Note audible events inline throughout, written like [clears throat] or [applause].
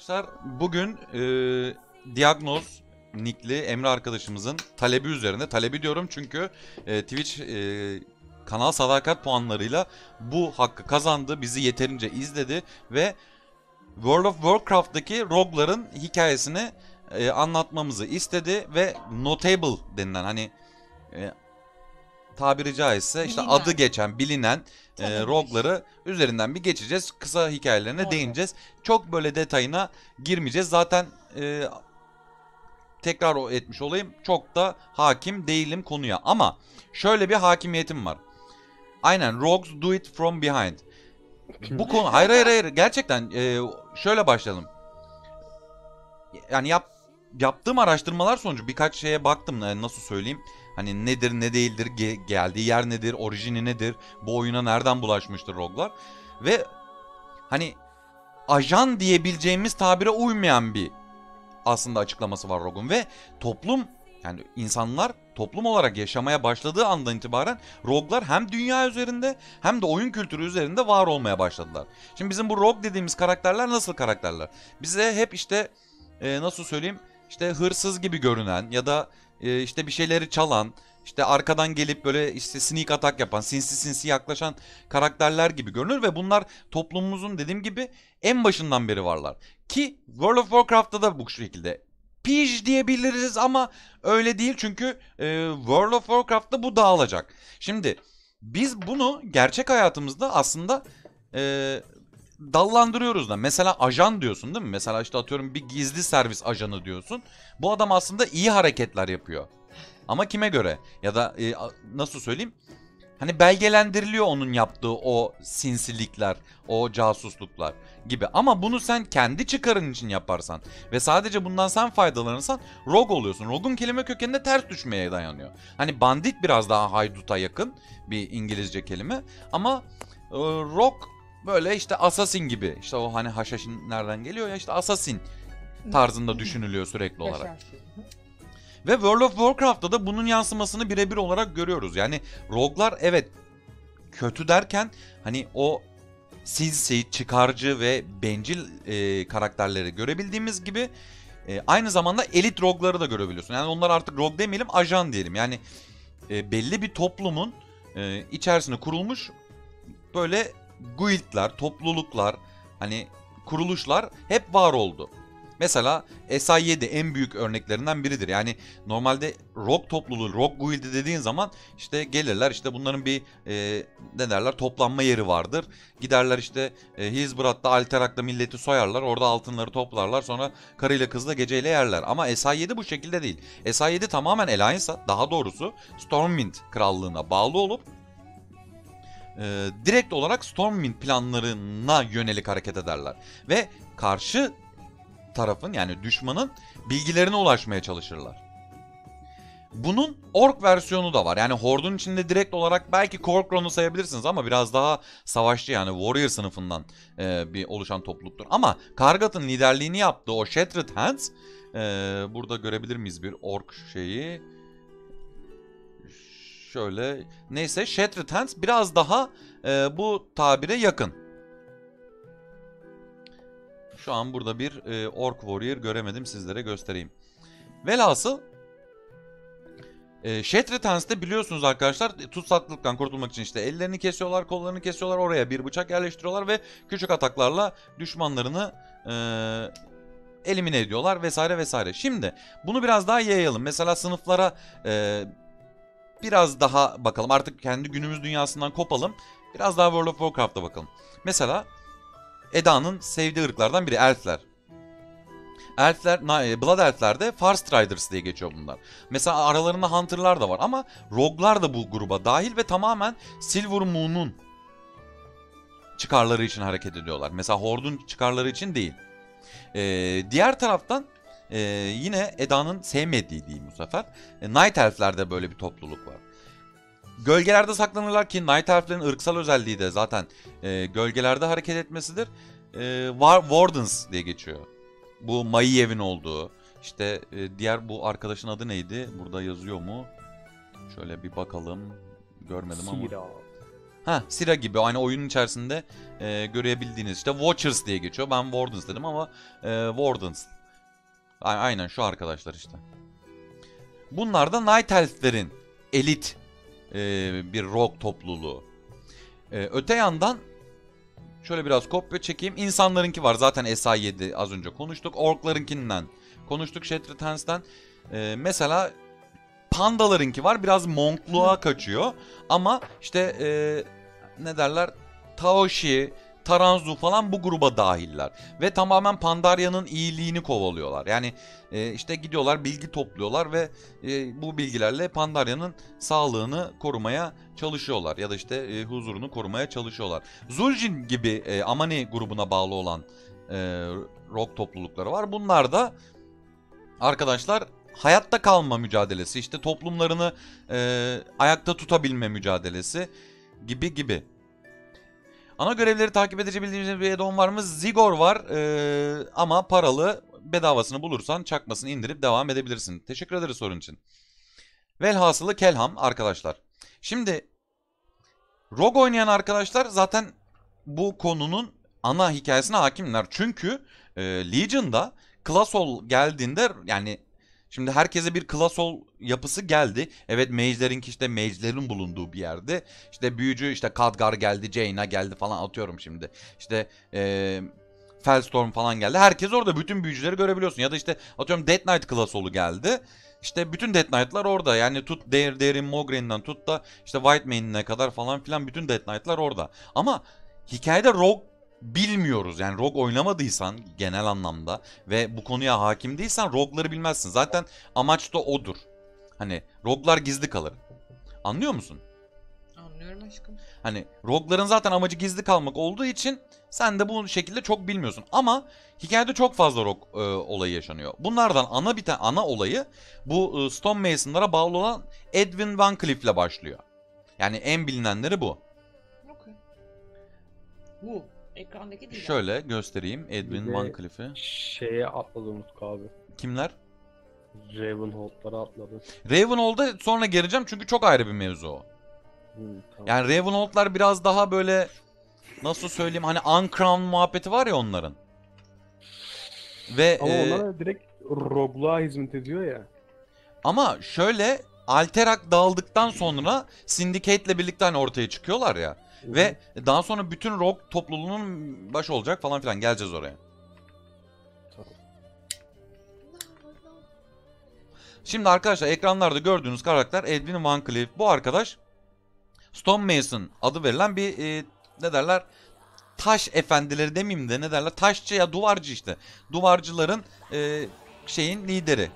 Arkadaşlar bugün e, Diagnoz Nickli Emre arkadaşımızın talebi üzerine talebi diyorum çünkü e, Twitch e, kanal sadakat puanlarıyla bu hakkı kazandı. Bizi yeterince izledi ve World of Warcraft'taki rogue'ların hikayesini e, anlatmamızı istedi ve notable denilen hani e, tabiri caizse işte Bilinen. adı geçen bilinen e, rogue'ları üzerinden bir geçeceğiz. Kısa hikayelerine Doğru. değineceğiz. Çok böyle detayına girmeyeceğiz. Zaten e, tekrar o- etmiş olayım. Çok da hakim değilim konuya. Ama şöyle bir hakimiyetim var. Aynen Rogues do it from behind. Bu konu hayır hayır hayır gerçekten e, şöyle başlayalım. Yani yap yaptığım araştırmalar sonucu birkaç şeye baktım e, nasıl söyleyeyim. Hani nedir ne değildir ge- geldiği yer nedir orijini nedir bu oyuna nereden bulaşmıştır roglar ve hani ajan diyebileceğimiz tabire uymayan bir aslında açıklaması var Rogun ve toplum yani insanlar toplum olarak yaşamaya başladığı andan itibaren roglar hem dünya üzerinde hem de oyun kültürü üzerinde var olmaya başladılar. Şimdi bizim bu rog dediğimiz karakterler nasıl karakterler? Bize hep işte e, nasıl söyleyeyim işte hırsız gibi görünen ya da e, işte bir şeyleri çalan işte arkadan gelip böyle işte sneak atak yapan, sinsi sinsi yaklaşan karakterler gibi görünür ve bunlar toplumumuzun dediğim gibi en başından beri varlar. Ki World of Warcraft'ta da bu şekilde. Pij diyebiliriz ama öyle değil çünkü e, World of Warcraft'ta bu dağılacak. Şimdi biz bunu gerçek hayatımızda aslında e, dallandırıyoruz da. Mesela ajan diyorsun değil mi? Mesela işte atıyorum bir gizli servis ajanı diyorsun. Bu adam aslında iyi hareketler yapıyor. Ama kime göre? Ya da e, nasıl söyleyeyim? Hani belgelendiriliyor onun yaptığı o sinsilikler, o casusluklar gibi. Ama bunu sen kendi çıkarın için yaparsan ve sadece bundan sen faydalanırsan rogue oluyorsun. Rogue'un kelime kökeninde ters düşmeye dayanıyor. Hani bandit biraz daha hayduta yakın bir İngilizce kelime ama e, rogue böyle işte assassin gibi. İşte o hani haşhaşin nereden geliyor ya işte assassin tarzında düşünülüyor sürekli olarak. Ve World of Warcraft'ta da bunun yansımasını birebir olarak görüyoruz. Yani rogue'lar evet kötü derken hani o sinsi, çıkarcı ve bencil e, karakterleri görebildiğimiz gibi e, aynı zamanda elit rogue'ları da görebiliyorsun. Yani onlar artık rogue demeyelim, ajan diyelim. Yani e, belli bir toplumun e, içerisine kurulmuş böyle guildler, topluluklar, hani kuruluşlar hep var oldu. Mesela SI7 en büyük örneklerinden biridir. Yani normalde rock topluluğu, rock guildi dediğin zaman işte gelirler işte bunların bir e, ne derler toplanma yeri vardır. Giderler işte e, Hillsborough'da Alterak'ta milleti soyarlar. Orada altınları toplarlar. Sonra karıyla kızla geceyle yerler. Ama SI7 bu şekilde değil. SI7 tamamen Alliance'a daha doğrusu Stormwind krallığına bağlı olup e, direkt olarak Stormwind planlarına yönelik hareket ederler. Ve karşı tarafın yani düşmanın bilgilerine ulaşmaya çalışırlar. Bunun ork versiyonu da var. Yani Horde'un içinde direkt olarak belki Korkron'u sayabilirsiniz ama biraz daha savaşçı yani warrior sınıfından e, bir oluşan topluluktur. Ama Kargat'ın liderliğini yaptığı o Shattered Hands e, burada görebilir miyiz bir ork şeyi? Şöyle neyse Shattered Hands biraz daha e, bu tabire yakın. Şu an burada bir e, Orc Warrior göremedim sizlere göstereyim. Velhasıl e, Shattered Hands'te biliyorsunuz arkadaşlar tutsaklıktan kurtulmak için işte ellerini kesiyorlar, kollarını kesiyorlar, oraya bir bıçak yerleştiriyorlar ve küçük ataklarla düşmanlarını e, elimine ediyorlar vesaire vesaire. Şimdi bunu biraz daha yayalım. Mesela sınıflara e, biraz daha bakalım. Artık kendi günümüz dünyasından kopalım. Biraz daha World of Warcraft'a bakalım. Mesela Eda'nın sevdiği ırklardan biri elfler. Elfler, e, Blood Elfler'de Farstriders diye geçiyor bunlar. Mesela aralarında Hunter'lar da var ama Rogue'lar da bu gruba dahil ve tamamen Silver Moon'un çıkarları için hareket ediyorlar. Mesela Horde'un çıkarları için değil. Ee, diğer taraftan e, yine Eda'nın sevmediği diyeyim bu sefer. E, Night Elf'lerde böyle bir topluluk var. Gölgelerde saklanırlar ki Night Elf'lerin ırksal özelliği de zaten e, gölgelerde hareket etmesidir. E, War, Wardens diye geçiyor. Bu Maiyev'in olduğu. İşte e, diğer bu arkadaşın adı neydi? Burada yazıyor mu? Şöyle bir bakalım. Görmedim ama. Sira. Ha, Sira gibi aynı oyunun içerisinde e, görebildiğiniz işte Watchers diye geçiyor. Ben Wardens dedim ama e, Wardens. A- aynen şu arkadaşlar işte. Bunlar da Night Elf'lerin elit e, bir rogue topluluğu. E, öte yandan şöyle biraz kopya çekeyim. İnsanlarınki var zaten SA7 az önce konuştuk. Orklarınkinden konuştuk Shattered. E, mesela Pandalarınki var biraz monkluğa kaçıyor. Ama işte e, ne derler Taoshi, Taranzu falan bu gruba dahiller. Ve tamamen Pandarya'nın iyiliğini kovalıyorlar. Yani e, işte gidiyorlar bilgi topluyorlar ve e, bu bilgilerle Pandarya'nın sağlığını korumaya çalışıyorlar. Ya da işte e, huzurunu korumaya çalışıyorlar. Zul'jin gibi e, Amani grubuna bağlı olan e, rock toplulukları var. Bunlar da arkadaşlar hayatta kalma mücadelesi, işte toplumlarını e, ayakta tutabilme mücadelesi gibi gibi. Ana görevleri takip edebildiğimiz bir add-on var mı? Zigor var e, ama paralı bedavasını bulursan çakmasını indirip devam edebilirsin. Teşekkür ederiz sorun için. Velhasılı Kelham arkadaşlar. Şimdi ROG oynayan arkadaşlar zaten bu konunun ana hikayesine hakimler. Çünkü e, Legion'da Klasol geldiğinde yani Şimdi herkese bir klasol yapısı geldi. Evet mage'lerinki işte mage'lerin bulunduğu bir yerde. İşte büyücü işte Khadgar geldi, Jaina geldi falan atıyorum şimdi. İşte eee Fellstorm falan geldi. Herkes orada bütün büyücüleri görebiliyorsun. Ya da işte atıyorum Death Knight klasolu geldi. İşte bütün Death Knight'lar orada. Yani tut Dare, Dare'in Mogren'inden tut da işte White Mane'ine kadar falan filan bütün Death Knight'lar orada. Ama hikayede Rogue bilmiyoruz. Yani Rogue oynamadıysan genel anlamda ve bu konuya hakim değilsen Rogue'ları bilmezsin. Zaten amaç da odur. Hani Rogue'lar gizli kalır. Anlıyor musun? Anlıyorum aşkım. Hani Rogue'ların zaten amacı gizli kalmak olduğu için sen de bu şekilde çok bilmiyorsun. Ama hikayede çok fazla Rogue e, olayı yaşanıyor. Bunlardan ana bir tane ana olayı bu e, Stonemason'lara bağlı olan Edwin Van Cleef ile başlıyor. Yani en bilinenleri bu. Okey. Bu. Ekrandaki değil. Şöyle göstereyim Edwin Van Cleef'i. Şeye atladı Utku abi. Kimler? Ravenholt'lara atladı. Ravenholt'a sonra geleceğim çünkü çok ayrı bir mevzu o. Hı, tamam. Yani Ravenholt'lar biraz daha böyle nasıl söyleyeyim hani Uncrown muhabbeti var ya onların. Ve Ama e, onlara direkt Roblox'a hizmet ediyor ya. ama şöyle Alterak dağıldıktan sonra Syndicate'le birlikte hani ortaya çıkıyorlar ya. Ve daha sonra bütün rock topluluğunun başı olacak falan filan geleceğiz oraya. Şimdi arkadaşlar ekranlarda gördüğünüz karakter Edwin Van Cleef. Bu arkadaş Stonemason adı verilen bir e, ne derler taş efendileri demeyeyim de ne derler taşçı ya duvarcı işte. Duvarcıların e, şeyin lideri.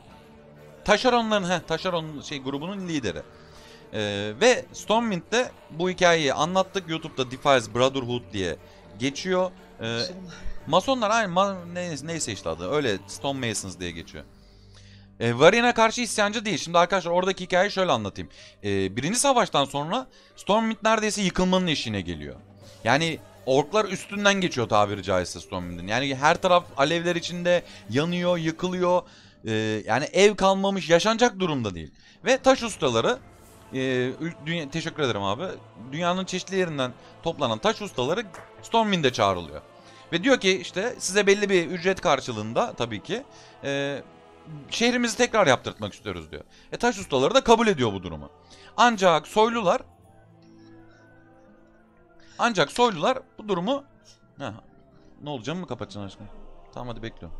Taşeronların he taşeron şey grubunun lideri. E, ve Stormwind'de bu hikayeyi anlattık. YouTube'da Defiles Brotherhood diye geçiyor. E, Masonlar aynı ma- neyse, neyse işte adı. Öyle Stonemasons diye geçiyor. E, Varian'a karşı isyancı değil. Şimdi arkadaşlar oradaki hikayeyi şöyle anlatayım. E, birinci savaştan sonra Stormwind neredeyse yıkılmanın eşiğine geliyor. Yani orklar üstünden geçiyor tabiri caizse Stormwind'in. Yani her taraf alevler içinde yanıyor, yıkılıyor. E, yani ev kalmamış, yaşanacak durumda değil. Ve taş ustaları e, dünya, teşekkür ederim abi. Dünyanın çeşitli yerinden toplanan taş ustaları Stormwind'e çağrılıyor. Ve diyor ki işte size belli bir ücret karşılığında tabii ki e, şehrimizi tekrar yaptırtmak istiyoruz diyor. E taş ustaları da kabul ediyor bu durumu. Ancak soylular ancak soylular bu durumu Heh, ne olacağım mı kapatacaksın aşkım? Tamam hadi bekliyorum.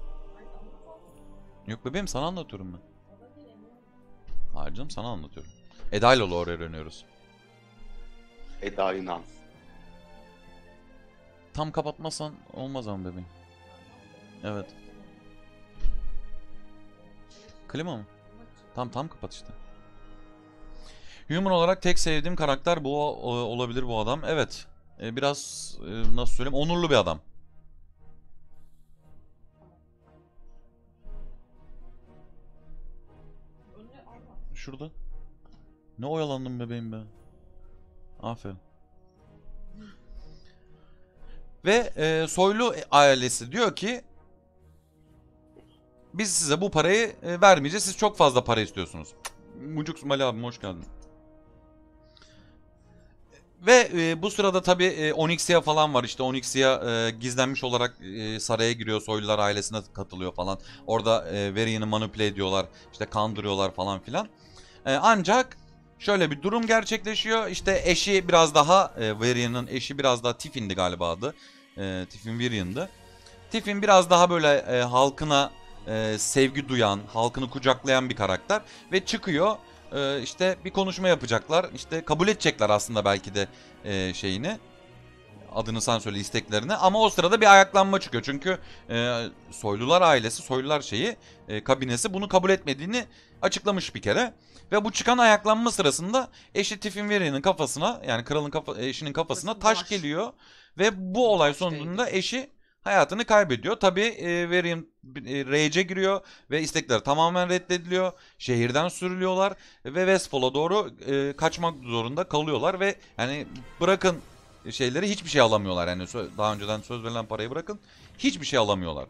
Yok bebeğim sana anlatıyorum ben. Hayır canım sana anlatıyorum. Eda ile oraya öğreniyoruz. Eda Yunan. Tam kapatmazsan olmaz ama bebeğim. Evet. Klima mı? Tam tam kapat işte. Human olarak tek sevdiğim karakter bu o- olabilir bu adam. Evet. E, biraz e, nasıl söyleyeyim onurlu bir adam. Şurada. Ne oyalandım bebeğim be. Aferin. Ve e, soylu ailesi diyor ki biz size bu parayı e, vermeyeceğiz. Siz çok fazla para istiyorsunuz. Mucuk Mali abim hoş geldin. Ve e, bu sırada tabii e, Onyxia falan var işte Onyxia e, gizlenmiş olarak e, saraya giriyor soylular ailesine katılıyor falan. Orada e, Varian'ı manipüle ediyorlar işte kandırıyorlar falan filan. E, ancak şöyle bir durum gerçekleşiyor işte eşi biraz daha e, Varian'ın eşi biraz daha Tiffin'di galiba adı. E, Tiffin Varian'dı. Tiffin biraz daha böyle e, halkına e, sevgi duyan, halkını kucaklayan bir karakter ve çıkıyor e, işte bir konuşma yapacaklar. İşte kabul edecekler aslında belki de e, şeyini. Adını sen söyle isteklerini ama o sırada bir ayaklanma çıkıyor. Çünkü e, soylular ailesi, soylular şeyi, e, kabinesi bunu kabul etmediğini açıklamış bir kere. Ve bu çıkan ayaklanma sırasında eşi Tiffin Varian'ın kafasına yani kralın kafa, eşinin kafasına taş geliyor. Ve bu olay sonucunda eşi hayatını kaybediyor. Tabii e, Varian e, rage'e giriyor ve istekleri tamamen reddediliyor. Şehirden sürülüyorlar ve Westfall'a doğru e, kaçmak zorunda kalıyorlar ve yani bırakın şeyleri hiçbir şey alamıyorlar. Yani daha önceden söz verilen parayı bırakın hiçbir şey alamıyorlar.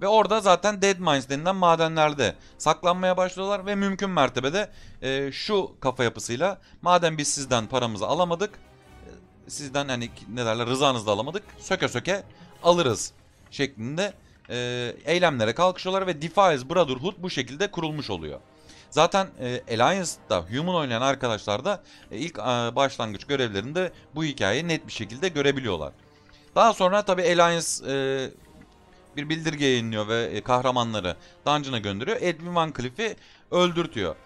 Ve orada zaten Dead Mines denilen madenlerde saklanmaya başlıyorlar ve mümkün mertebede e, şu kafa yapısıyla madem biz sizden paramızı alamadık e, sizden hani ne derler rızanızı da alamadık söke söke alırız şeklinde e, eylemlere kalkışıyorlar ve Defiance Brotherhood bu şekilde kurulmuş oluyor. Zaten e, Alliance'da Human oynayan arkadaşlar da e, ilk e, başlangıç görevlerinde bu hikayeyi net bir şekilde görebiliyorlar. Daha sonra tabi Alliance e, bir bildirge yayınlıyor ve e, kahramanları Dungeon'a gönderiyor. Edwin Van Cleef'i öldürtüyor.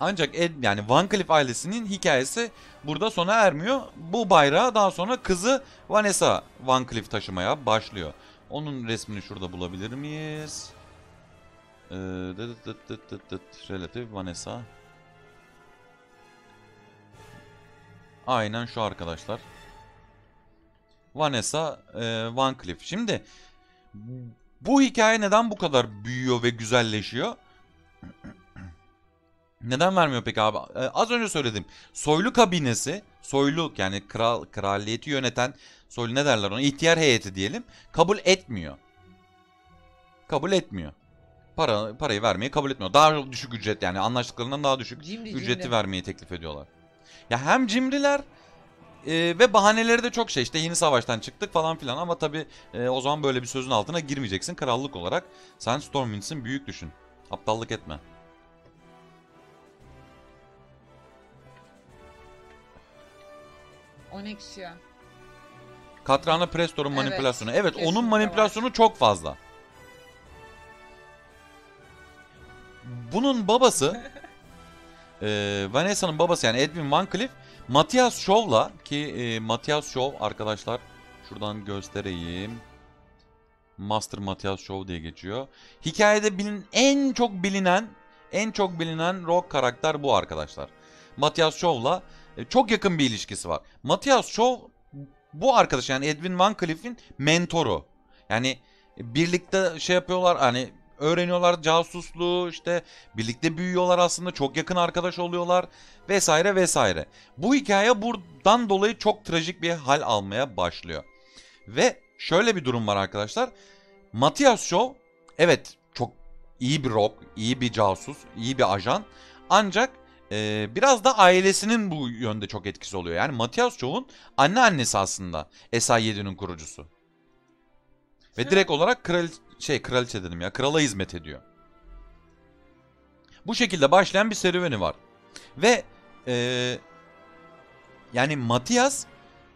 Ancak Ed, yani Van Cleef ailesinin hikayesi burada sona ermiyor. Bu bayrağı daha sonra kızı Vanessa Van Cleef taşımaya başlıyor. Onun resmini şurada bulabilir miyiz? Ee, dıt dıt dıt dıt dıt. Relative Vanessa. Aynen şu arkadaşlar. Vanessa e, Van Cleef. Şimdi bu hikaye neden bu kadar büyüyor ve güzelleşiyor? [clears throat] Neden vermiyor peki abi? Ee, az önce söyledim. Soylu kabinesi, soylu yani kral kraliyeti yöneten soylu ne derler ona? İhtiyar heyeti diyelim. Kabul etmiyor. Kabul etmiyor. Para parayı vermeyi kabul etmiyor. Daha düşük ücret yani anlaştıklarından daha düşük Cimri ücreti cimri. vermeyi teklif ediyorlar. Ya hem cimriler e, ve bahaneleri de çok şey. İşte yeni savaştan çıktık falan filan ama tabii e, o zaman böyle bir sözün altına girmeyeceksin krallık olarak. Sen Stormwinds'in büyük düşün. Aptallık etme. Onyxia. Katrana Prestor'un Evet, manipülasyonu. Evet, kesinlikle onun var. manipülasyonu çok fazla. Bunun babası e, Vanessa'nın babası yani Edwin Van Cleef Matthias Shaw'la ki e, Matthias Shaw arkadaşlar şuradan göstereyim. Master Matthias Shaw diye geçiyor. Hikayede bilin, en çok bilinen en çok bilinen rock karakter bu arkadaşlar. Matthias Shaw'la e, çok yakın bir ilişkisi var. Matthias Shaw bu arkadaş yani Edwin Van Cleef'in mentoru. Yani birlikte şey yapıyorlar hani öğreniyorlar casusluğu işte birlikte büyüyorlar aslında çok yakın arkadaş oluyorlar vesaire vesaire. Bu hikaye buradan dolayı çok trajik bir hal almaya başlıyor. Ve şöyle bir durum var arkadaşlar. Matthias Shaw evet çok iyi bir rock, iyi bir casus, iyi bir ajan. Ancak e, biraz da ailesinin bu yönde çok etkisi oluyor. Yani Matthias Shaw'un anneannesi aslında SA7'nin kurucusu. Ve direkt olarak kral şey kraliçe dedim ya krala hizmet ediyor. Bu şekilde başlayan bir serüveni var. Ve e, yani Matthias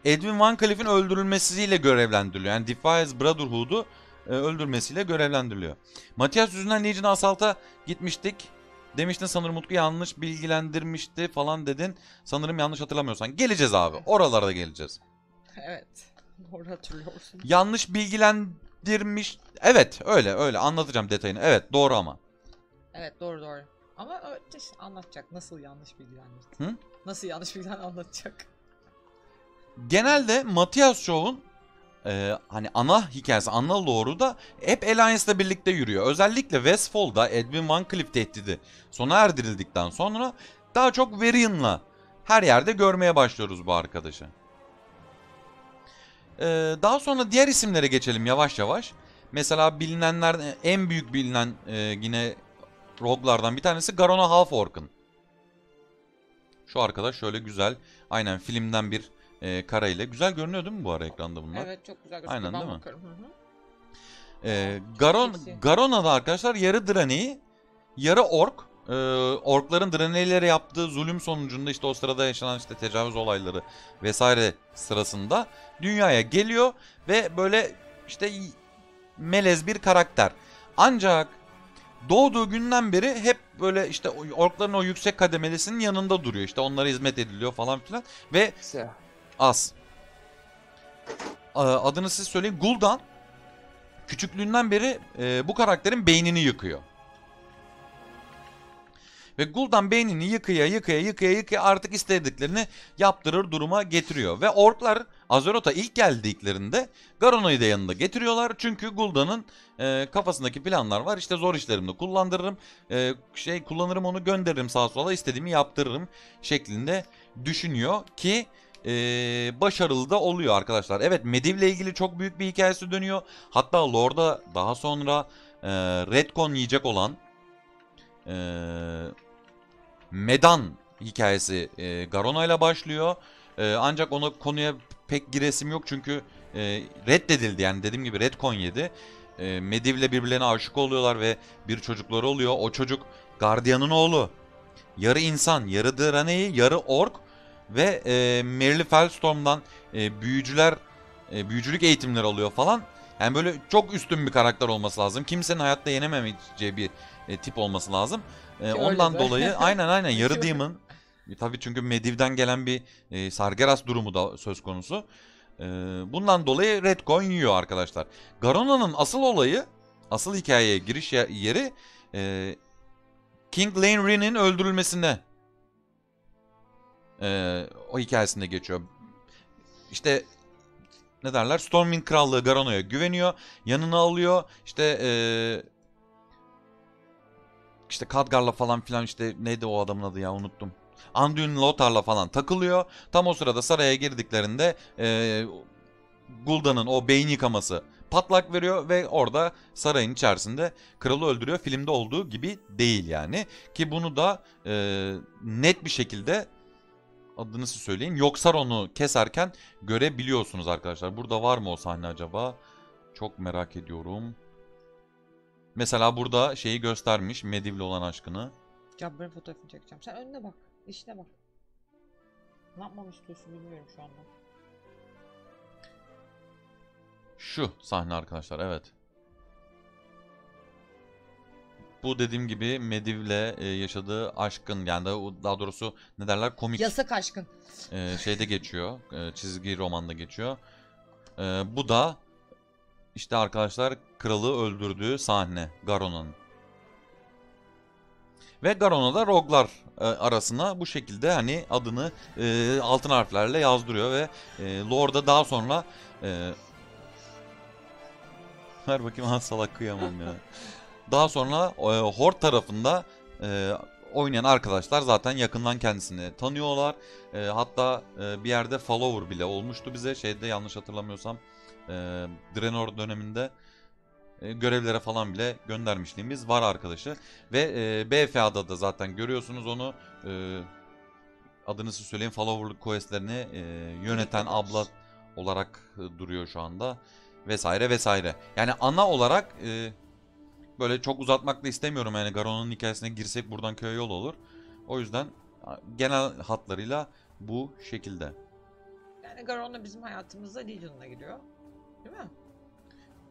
Edwin Van Cleef'in öldürülmesiyle görevlendiriliyor. Yani Defiance Brotherhood'u e, öldürmesiyle görevlendiriliyor. Matthias yüzünden Legion Assault'a gitmiştik. Demiştin sanırım Utku yanlış bilgilendirmişti falan dedin. Sanırım yanlış hatırlamıyorsan. Geleceğiz abi. Oralara da geleceğiz. Evet. Doğru hatırlıyorsun. Yanlış bilgilendirmiş. Evet öyle öyle anlatacağım detayını. Evet doğru ama. Evet doğru doğru. Ama işte anlatacak nasıl yanlış bilgilendirdi. Hı? Nasıl yanlış bilgilen anlatacak. Genelde Matthias Shaw'un e, hani ana hikayesi, ana lore'u da hep Alliance'la birlikte yürüyor. Özellikle Westfall'da Edwin Van Cleef tehdidi sona erdirildikten sonra daha çok Varian'la her yerde görmeye başlıyoruz bu arkadaşı. E, daha sonra diğer isimlere geçelim yavaş yavaş. Mesela bilinenler en büyük bilinen e, yine rogue'lardan bir tanesi Garona Half-Orc'un. Şu arkadaş şöyle güzel aynen filmden bir e, kara ile. Güzel görünüyor değil mi bu ara ekranda bunlar? Evet çok güzel gözüküyor. Aynen, ben değil mi? Hı hı. Ee, Garon. Garona'da arkadaşlar yarı Drane'yi, yarı Ork. Ee, orkların Drane'lere yaptığı zulüm sonucunda işte o sırada yaşanan işte tecavüz olayları vesaire sırasında dünyaya geliyor ve böyle işte melez bir karakter. Ancak doğduğu günden beri hep böyle işte orkların o yüksek kademelisinin yanında duruyor. İşte onlara hizmet ediliyor falan filan ve Az. A- Adını siz söyleyin. Gul'dan küçüklüğünden beri e, bu karakterin beynini yıkıyor. Ve Gul'dan beynini yıkaya yıkaya yıkaya yıkaya artık istediklerini yaptırır duruma getiriyor. Ve orklar Azeroth'a ilk geldiklerinde Garona'yı da yanında getiriyorlar. Çünkü Gul'dan'ın e, kafasındaki planlar var. İşte zor işlerimde kullandırırım. e, şey kullanırım onu gönderirim sağa sola istediğimi yaptırırım şeklinde düşünüyor ki e, başarılı da oluyor arkadaşlar. Evet Medivh ile ilgili çok büyük bir hikayesi dönüyor. Hatta Lord'a daha sonra e, Redcon yiyecek olan e, Medan hikayesi e, Garona ile başlıyor. E, ancak ona konuya pek giresim yok çünkü e, reddedildi yani dediğim gibi Redcon yedi. E, Medivh ile birbirlerine aşık oluyorlar ve bir çocukları oluyor. O çocuk Guardian'ın oğlu. Yarı insan, yarı Draenei, yarı ork ve e, Merle Fellstorm'dan e, büyücüler e, büyücülük eğitimleri alıyor falan. Yani böyle çok üstün bir karakter olması lazım. Kimsenin hayatta yenememeyeceği bir e, tip olması lazım. E, Ki ondan öyle dolayı [laughs] aynen aynen yarı demon. Tabii çünkü Medivh'den gelen bir e, Sargeras durumu da söz konusu. E, bundan dolayı Redcon yiyor arkadaşlar. Garona'nın asıl olayı, asıl hikayeye giriş ye- yeri e, King Lanrin'in öldürülmesinde e, o hikayesinde geçiyor. İşte ne derler? Stormwind Krallığı Garona'ya güveniyor. Yanına alıyor. İşte e, işte Khadgar'la falan filan işte neydi o adamın adı ya unuttum. Anduin Lothar'la falan takılıyor. Tam o sırada saraya girdiklerinde e, Gul'dan'ın o beyin yıkaması patlak veriyor ve orada sarayın içerisinde kralı öldürüyor. Filmde olduğu gibi değil yani. Ki bunu da e, net bir şekilde adını siz söyleyin. Yoksaron'u keserken görebiliyorsunuz arkadaşlar. Burada var mı o sahne acaba? Çok merak ediyorum. Mesela burada şeyi göstermiş. Medivh'le olan aşkını. Cabbar'ın fotoğrafını çekeceğim. Sen önüne bak. işine bak. Ne yapmamı istiyorsun bilmiyorum şu anda. Şu sahne arkadaşlar evet. Bu dediğim gibi Medivh'le e, yaşadığı aşkın yani da- daha doğrusu ne derler komik Yasak aşkın. e, şeyde geçiyor. e, çizgi romanda geçiyor. E, bu da işte arkadaşlar kralı öldürdüğü sahne Garona'nın. Ve Garona da Roglar e, arasına bu şekilde hani adını e, altın harflerle yazdırıyor ve e, Lord'a daha sonra e, ver bakayım ha salak kıyamam ya. Daha sonra e, Horde tarafında e, oynayan arkadaşlar zaten yakından kendisini tanıyorlar. E, hatta e, bir yerde follower bile olmuştu bize. Şeyde yanlış hatırlamıyorsam e, Draenor döneminde e, görevlere falan bile göndermişliğimiz var arkadaşı. Ve e, BFA'da da zaten görüyorsunuz onu. E, adını siz söyleyin followerlık questlerini e, yöneten abla olarak e, duruyor şu anda. Vesaire vesaire. Yani ana olarak e, böyle çok uzatmak da istemiyorum yani Garon'un hikayesine girsek buradan köye yol olur. O yüzden genel hatlarıyla bu şekilde. Yani Garon'la bizim hayatımızda Legion'la giriyor. Değil mi?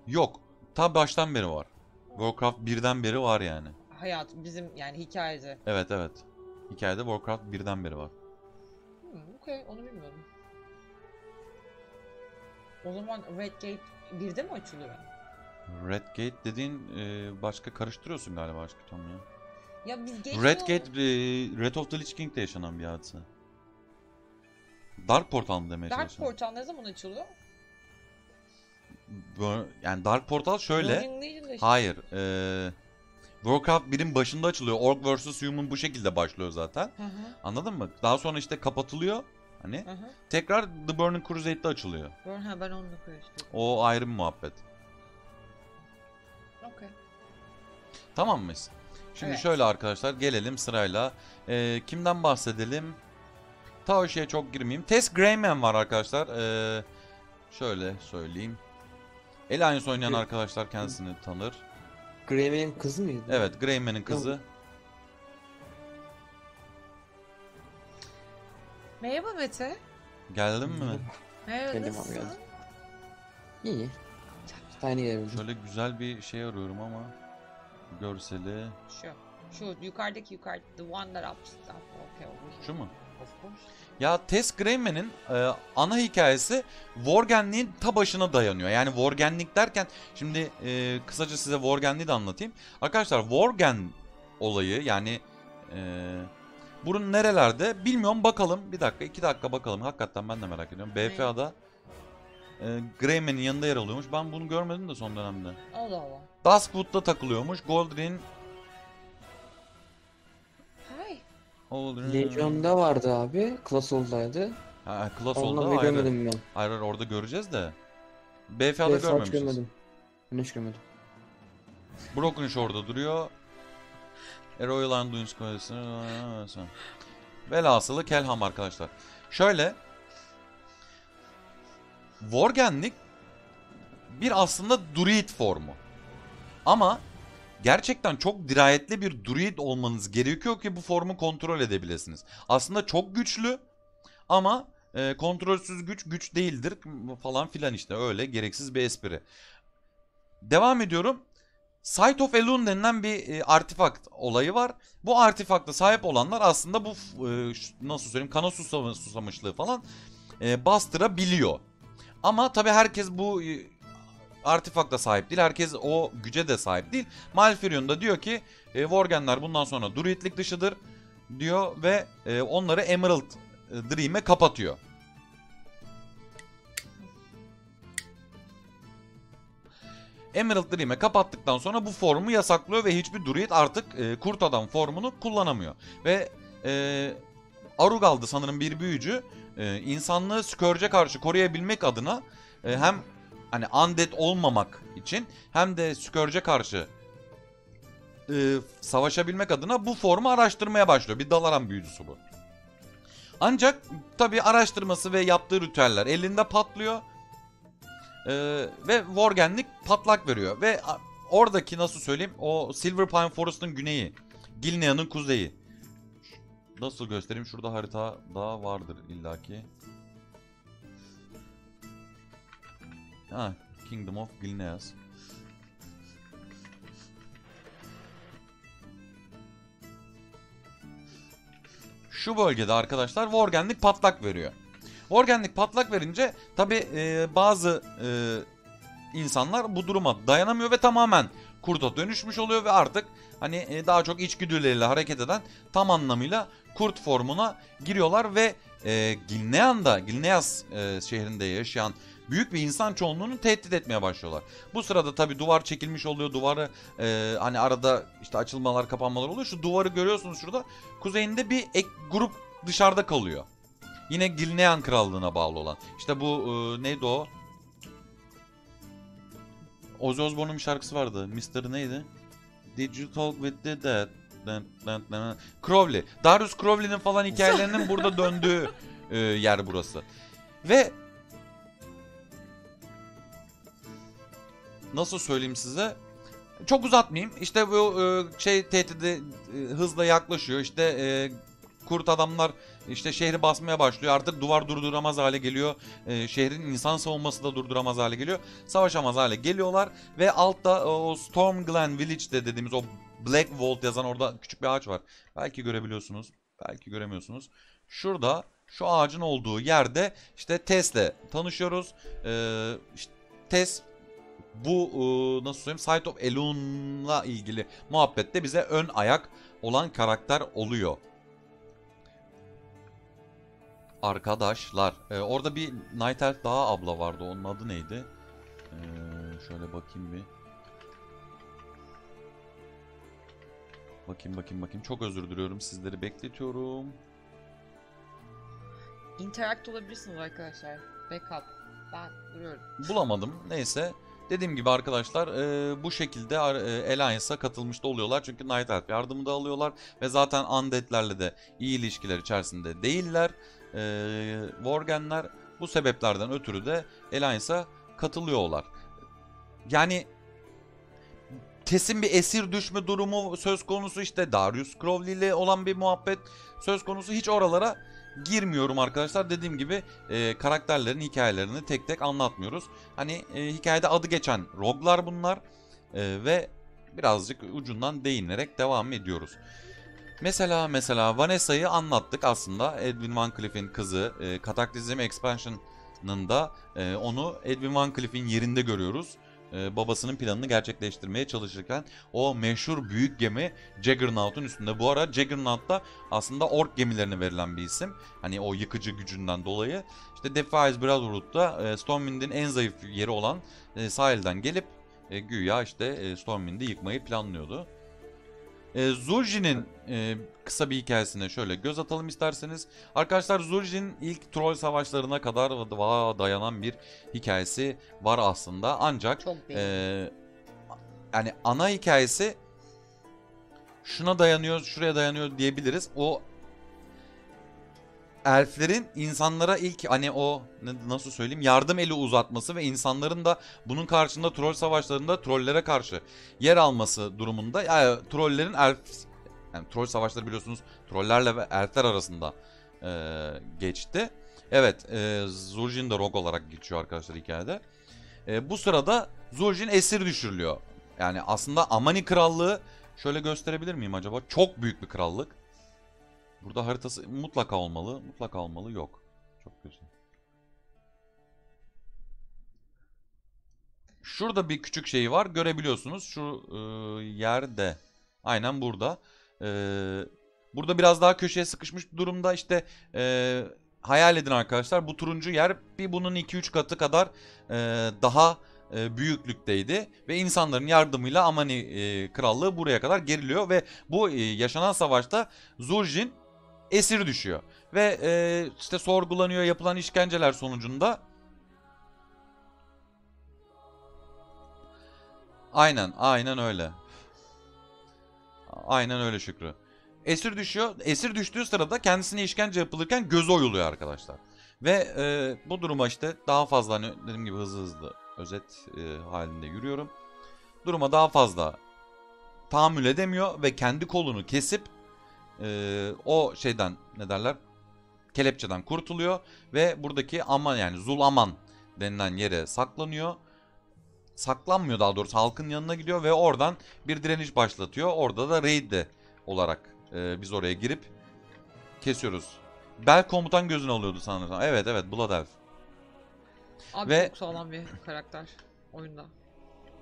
Yok. Ta baştan beri var. Warcraft 1'den beri var yani. Hayat bizim yani hikayede. Evet evet. Hikayede Warcraft 1'den beri var. Hmm, Okey onu bilmiyordum. O zaman Red Gate 1'de mi açılıyor? Red Gate dediğin e, başka karıştırıyorsun galiba aşkı Tom ya. Ya biz geç Red mi Gate olduk? e, Red of the Lich King'de yaşanan bir hadise. Dark Portal mı demeye Dark çalışıyorum? Portal ne zaman açılıyor? Yani Dark Portal şöyle. Hayır. E, Warcraft 1'in başında açılıyor. Orc vs. Human bu şekilde başlıyor zaten. Hı hı, Anladın mı? Daha sonra işte kapatılıyor. Hani hı hı. tekrar The Burning Crusade'de açılıyor. Burn, ha ben onunla karıştırdım. O ayrı bir muhabbet. Okey. Tamam mıyız? Şimdi Evet. şöyle arkadaşlar gelelim sırayla. Ee, kimden bahsedelim? Taoşi'ye çok girmeyeyim. Tess Grayman var arkadaşlar. Ee, şöyle söyleyeyim. Alliance oynayan Evet. arkadaşlar kendisini tanır. Greyman'in kızı mıydı? Evet Grayman'in kızı. Merhaba Mete. Geldin mi? Merhaba Geldim abi, nasılsın? geldim. İyi. Aynı gelebildim. Şöyle güzel bir şey arıyorum ama görseli Şu. Şu yukarıdaki yukarı. The one that up. up okay, over şu mu? Of course. Ya Tess Grayman'in e, ana hikayesi Worgenlik'in ta başına dayanıyor. Yani Worgenlik derken şimdi e, kısaca size Worgenlik'i de anlatayım. Arkadaşlar Worgen olayı yani e, bunun nerelerde bilmiyorum bakalım. Bir dakika iki dakika bakalım. Hakikaten ben de merak ediyorum. BFA'da e, Grayman'in yanında yer alıyormuş. Ben bunu görmedim de son dönemde. Allah Allah. Duskwood'da takılıyormuş. Goldrin Goldrin- Legion'da vardı abi. Classall'daydı. Ha, Class oldu ayrı. görmedim ben. Hayır hayır, orada göreceğiz de. BFA'da BFA görmemişiz. görmedim. Ben hiç görmedim. Broken Shore'da duruyor. A Royal Anduin Velhasılı Kelham arkadaşlar. Şöyle. Worgenlik bir aslında druid formu. Ama gerçekten çok dirayetli bir druid olmanız gerekiyor ki bu formu kontrol edebilirsiniz. Aslında çok güçlü ama e, kontrolsüz güç güç değildir falan filan işte öyle gereksiz bir espri. Devam ediyorum. Sight of Elun denilen bir e, artifakt olayı var. Bu artifakta sahip olanlar aslında bu e, nasıl söyleyeyim kana susam- susamışlığı falan e, bastırabiliyor. Ama tabi herkes bu e, artifakta sahip değil. Herkes o güce de sahip değil. Malfurion da diyor ki e, Worgenler bundan sonra druidlik dışıdır diyor ve e, onları Emerald e, Dream'e kapatıyor. Emerald Dream'e kapattıktan sonra bu formu yasaklıyor ve hiçbir druid artık e, kurt adam formunu kullanamıyor. Ve e, Arugal'dı sanırım bir büyücü e, insanlığı Scourge'e karşı koruyabilmek adına e, hem hani undead olmamak için hem de Scourge'e karşı e, savaşabilmek adına bu formu araştırmaya başlıyor. Bir Dalaran büyücüsü bu. Ancak tabii araştırması ve yaptığı ritüeller elinde patlıyor. Ee, ve Worgenlik patlak veriyor. Ve oradaki nasıl söyleyeyim o Silver Pine Forest'ın güneyi. Gilnea'nın kuzeyi. Nasıl göstereyim? Şurada harita daha vardır illaki. Ha, Kingdom of Gilneas. Şu bölgede arkadaşlar Worgenlik patlak veriyor. Worgenlik patlak verince tabi bazı e, insanlar bu duruma dayanamıyor ve tamamen kurta dönüşmüş oluyor ve artık hani e, daha çok içgüdüleriyle hareket eden tam anlamıyla kurt formuna giriyorlar ve e, Gilnean'da, Gilneas e, şehrinde yaşayan büyük bir insan çoğunluğunu tehdit etmeye başlıyorlar. Bu sırada tabi duvar çekilmiş oluyor. Duvarı e, hani arada işte açılmalar kapanmalar oluyor. Şu duvarı görüyorsunuz şurada. Kuzeyinde bir ek grup dışarıda kalıyor. Yine Gilnean krallığına bağlı olan. İşte bu e, neydi o? Ozzy Osbourne'un bir şarkısı vardı. Mr. neydi? Did you talk with the dead? Crowley. Darius Crowley'nin falan hikayelerinin burada [laughs] döndüğü e, yer burası. Ve nasıl söyleyeyim size? Çok uzatmayayım. İşte bu e, şey tehdidi e, hızla yaklaşıyor. İşte e, kurt adamlar işte şehri basmaya başlıyor. Artık duvar durduramaz hale geliyor. E, şehrin insan savunması da durduramaz hale geliyor. Savaşamaz hale geliyorlar ve altta o Stormglen Village'de dediğimiz o Black Vault yazan orada küçük bir ağaç var. Belki görebiliyorsunuz. Belki göremiyorsunuz. Şurada şu ağacın olduğu yerde işte Tess'le tanışıyoruz. Ee, işte Tess bu e, nasıl söyleyeyim Sight of Elun'la ilgili muhabbette bize ön ayak olan karakter oluyor. Arkadaşlar e, orada bir Night Elf daha abla vardı onun adı neydi? Ee, şöyle bakayım bir. Bakayım bakayım bakayım çok özür diliyorum sizleri bekletiyorum. Interact olabilirsiniz arkadaşlar. Backup. Ben duruyorum. Bulamadım. Neyse. Dediğim gibi arkadaşlar e, bu şekilde e, Alliance'a katılmış da oluyorlar. Çünkü Night Elf yardımı da alıyorlar. Ve zaten Undead'lerle de iyi ilişkiler içerisinde değiller. E, Worgenler bu sebeplerden ötürü de Alliance'a katılıyorlar. Yani kesin bir esir düşme durumu söz konusu işte Darius Crowley ile olan bir muhabbet söz konusu hiç oralara girmiyorum arkadaşlar. Dediğim gibi e, karakterlerin hikayelerini tek tek anlatmıyoruz. Hani e, hikayede adı geçen rogue'lar bunlar E, ve birazcık ucundan değinerek devam ediyoruz. Mesela mesela Vanessa'yı anlattık aslında Edwin Van Cleef'in kızı e, Cataclysm Expansion'ında e, onu Edwin Van Cleef'in yerinde görüyoruz. E, babasının planını gerçekleştirmeye çalışırken o meşhur büyük gemi Juggernaut'un üstünde. Bu ara Juggernaut da aslında ork gemilerine verilen bir isim. Hani o yıkıcı gücünden dolayı. İşte Defiance Brotherhood'da e, Stormwind'in en zayıf yeri olan e, sahilden gelip güya işte Stormwind'i yıkmayı planlıyordu. E, Zulji'nin e, kısa bir hikayesine şöyle göz atalım isterseniz. Arkadaşlar Zulji'nin ilk Troll savaşlarına kadar dayanan bir hikayesi var aslında. Ancak ee, yani ana hikayesi şuna dayanıyor, şuraya dayanıyor diyebiliriz. O elflerin insanlara ilk hani o nasıl söyleyeyim yardım eli uzatması ve insanların da bunun karşında troll savaşlarında trollere karşı yer alması durumunda yani trollerin elf yani troll savaşları biliyorsunuz trollerle ve elfler arasında ee, geçti. Evet, e, Zul'jin de rogue olarak geçiyor arkadaşlar hikayede. E, bu sırada Zul'jin esir düşürülüyor. Yani aslında Amani Krallığı şöyle gösterebilir miyim acaba? Çok büyük bir krallık. Burada haritası mutlaka olmalı. Mutlaka olmalı. Yok. Çok güzel. Şurada bir küçük şey var. Görebiliyorsunuz. Şu e, yerde. Aynen burada. E, burada biraz daha köşeye sıkışmış durumda. İşte e, hayal edin arkadaşlar. Bu turuncu yer bir bunun 2-3 katı kadar e, daha e, büyüklükteydi ve insanların yardımıyla Amani e, krallığı buraya kadar geriliyor ve bu e, yaşanan savaşta Zul'jin esir düşüyor ve e, işte sorgulanıyor yapılan işkenceler sonucunda Aynen, aynen öyle. Aynen öyle Şükrü. Esir düşüyor. Esir düştüğü sırada kendisine işkence yapılırken gözü oyuluyor arkadaşlar. Ve e, bu duruma işte daha fazla hani dediğim gibi hızlı hızlı özet e, halinde yürüyorum. Duruma daha fazla tahammül edemiyor ve kendi kolunu kesip e, o şeyden ne derler kelepçeden kurtuluyor ve buradaki aman yani Zul Aman denilen yere saklanıyor. Saklanmıyor daha doğrusu halkın yanına gidiyor ve oradan bir direniş başlatıyor. Orada da raid de olarak e, biz oraya girip kesiyoruz. Bel komutan gözünü alıyordu sanırsam. Evet evet Blood Elf. Abi ve- çok sağlam bir karakter oyunda.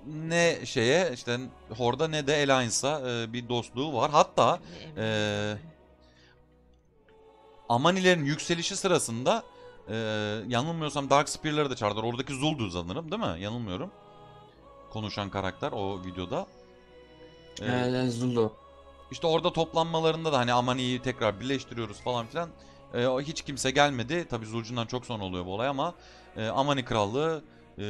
Ne şeye işte Horde ne de Alliance'a e, bir dostluğu var. Hatta yani. Amanilerin yükselişi sırasında e, yanılmıyorsam Dark Spear'ları da çağırdılar. Oradaki Zul'du sanırım değil mi? Yanılmıyorum. Konuşan karakter o videoda. Ee, Evet, Zulu. İşte orada toplanmalarında da hani Amani'yi tekrar birleştiriyoruz falan filan. O hiç kimse gelmedi. Tabii Zul'cundan çok sonra oluyor bu olay ama e, Amani Krallığı e,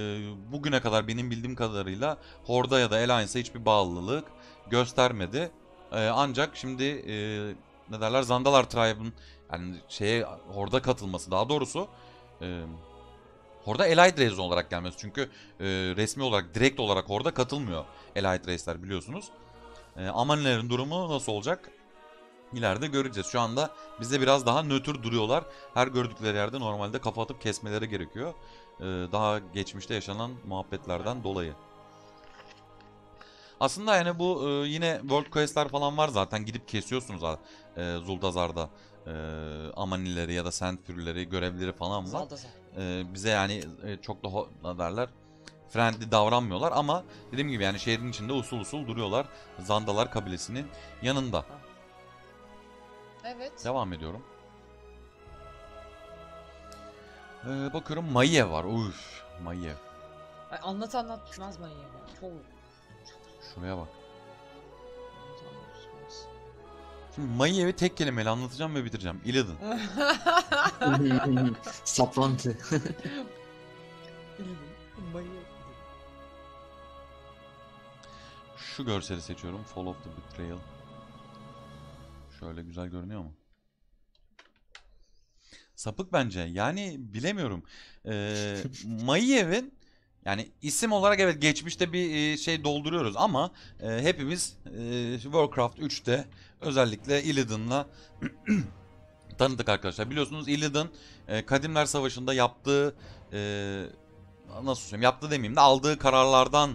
bugüne kadar benim bildiğim kadarıyla Horda ya da Alliance'a hiçbir bağlılık göstermedi. E, ancak şimdi e, ne derler Zandalar Tribe'ın yani şeye Horda katılması daha doğrusu e, Horda Allied Race olarak gelmesi. Çünkü e, resmi olarak direkt olarak Horda katılmıyor Allied Race'ler biliyorsunuz. E, Amanilerin durumu nasıl olacak? İleride göreceğiz. Şu anda bize biraz daha nötr duruyorlar. Her gördükleri yerde normalde kafa atıp kesmeleri gerekiyor. E, daha geçmişte yaşanan muhabbetlerden dolayı. Aslında yani bu e, yine World Quest'ler falan var zaten gidip kesiyorsunuz e, Zuldazar'da e, Amanileri ya da Sand Fury'leri görevleri falan var. E, bize yani e, çok da derler friendly davranmıyorlar ama dediğim gibi yani şehrin içinde usul usul duruyorlar. Zandalar kabilesinin yanında. Evet. Devam ediyorum. Ee, bakıyorum Maye var. Uf, Maye. Ay, anlat anlat bitmez manyağı. Çok Şuraya bak. Şimdi Maye'yi tek kelimeyle anlatacağım ve bitireceğim. Illidan. [laughs] Saplantı. [laughs] Şu görseli seçiyorum. Fall of the Betrayal. Şöyle güzel görünüyor mu? Sapık bence. Yani bilemiyorum. Ee, [laughs] Maiyev'in yani isim olarak evet geçmişte bir şey dolduruyoruz ama e, hepimiz e, Warcraft 3'te özellikle Illidan'la [clears throat] tanıdık arkadaşlar. Biliyorsunuz Illidan e, Kadimler Savaşı'nda yaptığı e, nasıl söyleyeyim yaptığı demeyeyim de aldığı kararlardan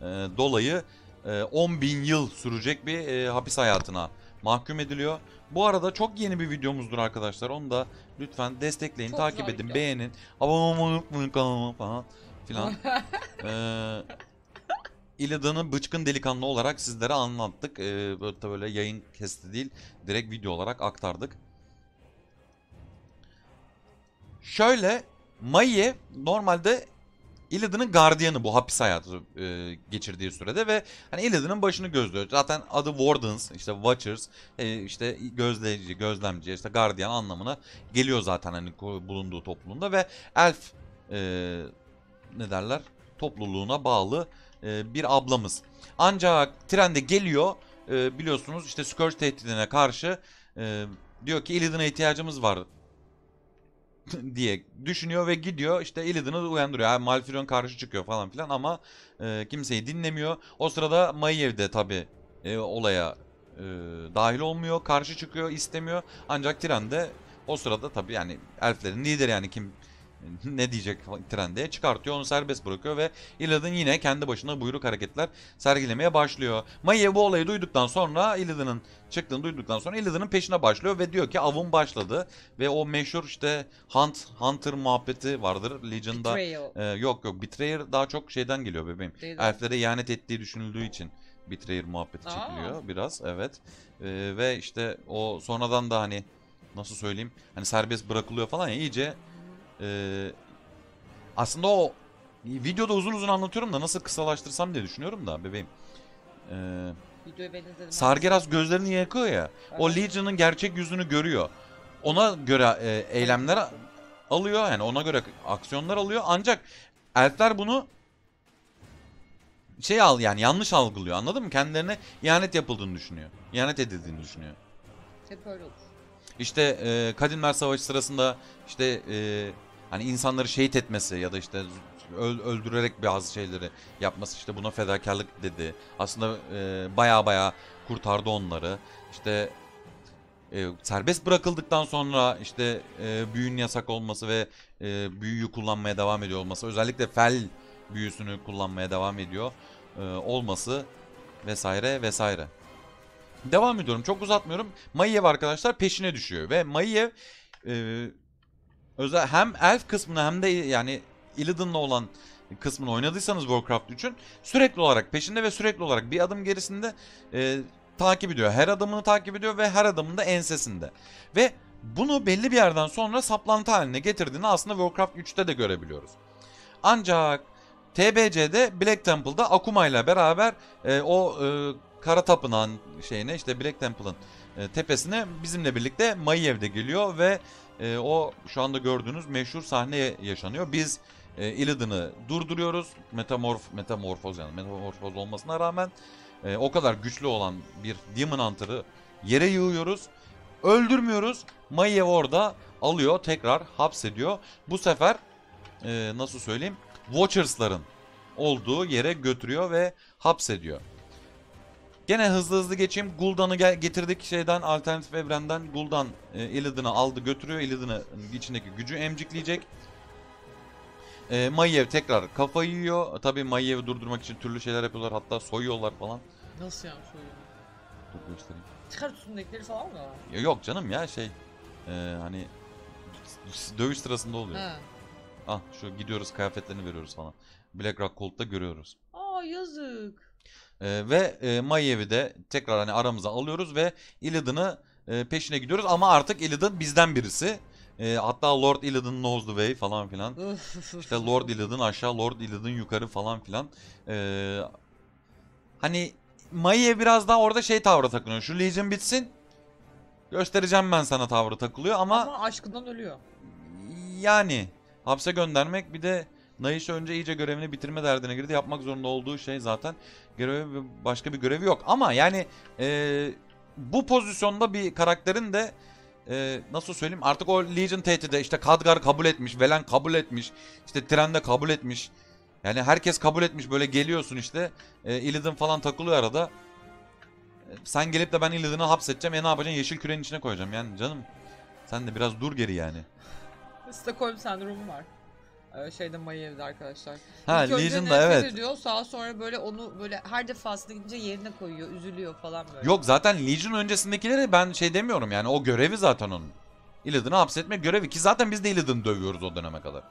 e, dolayı e, 10 bin yıl sürecek bir e, hapis hayatına mahkum ediliyor. Bu arada çok yeni bir videomuzdur arkadaşlar. Onu da lütfen destekleyin, Çok takip edin, video. beğenin. Abone olmayı unutmayın kanalıma falan filan. [laughs] Ee, İllidan'ı bıçkın delikanlı olarak sizlere anlattık. Ee, böyle, böyle yayın kesti değil, direkt video olarak aktardık. Şöyle, Maye normalde Illidan'ın gardiyanı bu hapis hayatı e, geçirdiği sürede ve hani Illidan'ın başını gözlüyor. Zaten adı Wardens, işte Watchers, e, işte gözleyici, gözlemci, işte gardiyan anlamına geliyor zaten hani bulunduğu topluluğunda ve elf e, ne derler topluluğuna bağlı e, bir ablamız. Ancak trende geliyor e, biliyorsunuz işte Scourge tehdidine karşı e, diyor ki Illidan'a ihtiyacımız var [laughs] diye düşünüyor ve gidiyor işte Illidan'ı uyandırıyor. Yani Malfurion karşı çıkıyor falan filan ama e, kimseyi dinlemiyor. O sırada Maiev de tabi olaya e, dahil olmuyor, karşı çıkıyor, istemiyor. Ancak trende o sırada tabi yani elflerin lideri yani kim [laughs] ne diyecek trende çıkartıyor onu serbest bırakıyor ve Illidan yine kendi başına buyruk hareketler sergilemeye başlıyor. Maiev bu olayı duyduktan sonra Illidan'ın çıktığını duyduktan sonra Illidan'ın peşine başlıyor ve diyor ki avın başladı ve o meşhur işte Hunt Hunter muhabbeti vardır Legion'da. Ee, yok yok Betrayer daha çok şeyden geliyor bebeğim. Elflere ihanet ettiği düşünüldüğü için Betrayer muhabbeti Aa. çekiliyor biraz evet. Ee, ve işte o sonradan da hani nasıl söyleyeyim hani serbest bırakılıyor falan ya iyice ee, aslında o videoda uzun uzun anlatıyorum da nasıl kısalaştırsam diye düşünüyorum da bebeğim. Ee. Sargeras gözlerini yakıyor ya. O. Legion'ın gerçek yüzünü görüyor. Ona göre e, eylemler alıyor yani ona göre aksiyonlar alıyor. Ancak elfler bunu şey al yani yanlış algılıyor anladın mı? Kendilerine ihanet yapıldığını düşünüyor. İhanet edildiğini düşünüyor. Hep öyle olur. İşte e, Kadimler Savaşı sırasında işte e, hani insanları şehit etmesi ya da işte öl- öldürerek bazı şeyleri yapması işte buna fedakarlık dedi. Aslında e, baya baya kurtardı onları. İşte e, serbest bırakıldıktan sonra işte e, büyünün yasak olması ve e, büyüyü kullanmaya devam ediyor olması özellikle fel büyüsünü kullanmaya devam ediyor e, olması vesaire vesaire. Devam ediyorum. Çok uzatmıyorum. Maiev arkadaşlar peşine düşüyor ve Maiev e, özel hem elf kısmını hem de yani Illidan'la olan kısmını oynadıysanız Warcraft 3'ün sürekli olarak peşinde ve sürekli olarak bir adım gerisinde e, takip ediyor. Her adımını takip ediyor ve her adımında ensesinde. Ve bunu belli bir yerden sonra saplantı haline getirdiğini aslında Warcraft 3'te de görebiliyoruz. Ancak TBC'de Black Temple'da Akuma ile beraber e, o e, kara tapınağın şeyine işte Black Temple'ın e, tepesine bizimle birlikte Maiev de geliyor ve e, o şu anda gördüğünüz meşhur sahne yaşanıyor. Biz e, Illidan'ı durduruyoruz. Metamorf metamorfoz yani metamorfoz olmasına rağmen e, o kadar güçlü olan bir Demon Hunter'ı yere yığıyoruz. Öldürmüyoruz. Maiev orada alıyor tekrar hapsediyor. Bu sefer e, nasıl söyleyeyim Watchers'ların olduğu yere götürüyor ve hapsediyor. Gene hızlı hızlı geçeyim. Gul'dan'ı getirdik şeyden alternatif evrenden. Gul'dan e, Illidan'ı aldı götürüyor. Illidan'ı içindeki gücü emcikleyecek. E, Maiev tekrar kafayı yiyor. Tabii Maiev'i durdurmak için türlü şeyler yapıyorlar. Hatta soyuyorlar falan. Nasıl yani soruyor? Dur göstereyim. Çıkar üstündekileri falan mı? Ya yok canım ya şey. e, hani dövüş sırasında oluyor. He. Ah şu gidiyoruz kıyafetlerini veriyoruz falan. Black Rock Colt'ta görüyoruz. Ee, ve e, Maievi de tekrar hani aramıza alıyoruz ve Illidan'ı e, peşine gidiyoruz ama artık Illidan bizden birisi. E, hatta Lord Illidan knows the way falan filan. [laughs] İşte Lord Illidan aşağı, Lord Illidan yukarı falan filan. E, hani Maiev biraz daha orada şey tavrı takılıyor. Şu Legion bitsin. Göstereceğim ben sana tavrı takılıyor ama, Ama aşkından ölüyor. yani hapse göndermek bir de Naish önce iyice görevini bitirme derdine girdi. Yapmak zorunda olduğu şey zaten görevi başka bir görevi yok. Ama yani e, bu pozisyonda bir karakterin de e, nasıl söyleyeyim artık o Legion tehdidi işte Khadgar kabul etmiş, Velen kabul etmiş, işte Trende kabul etmiş. Yani herkes kabul etmiş böyle geliyorsun işte e, Illidan falan takılıyor arada. E, sen gelip de ben Illidan'ı hapsedeceğim ya ne yapacaksın yeşil kürenin içine koyacağım yani canım. Sen de biraz dur geri yani. Stockholm sendromu var. Ee, şeyde Mayı evde arkadaşlar. Ha İlk önce nefret evet. ediyor. Daha sonra böyle onu böyle her defasında gidince yerine koyuyor. Üzülüyor falan böyle. Yok zaten Legion öncesindekileri ben şey demiyorum yani o görevi zaten onun. Illidan'ı hapsetme görevi ki zaten biz de Illidan'ı dövüyoruz o döneme kadar.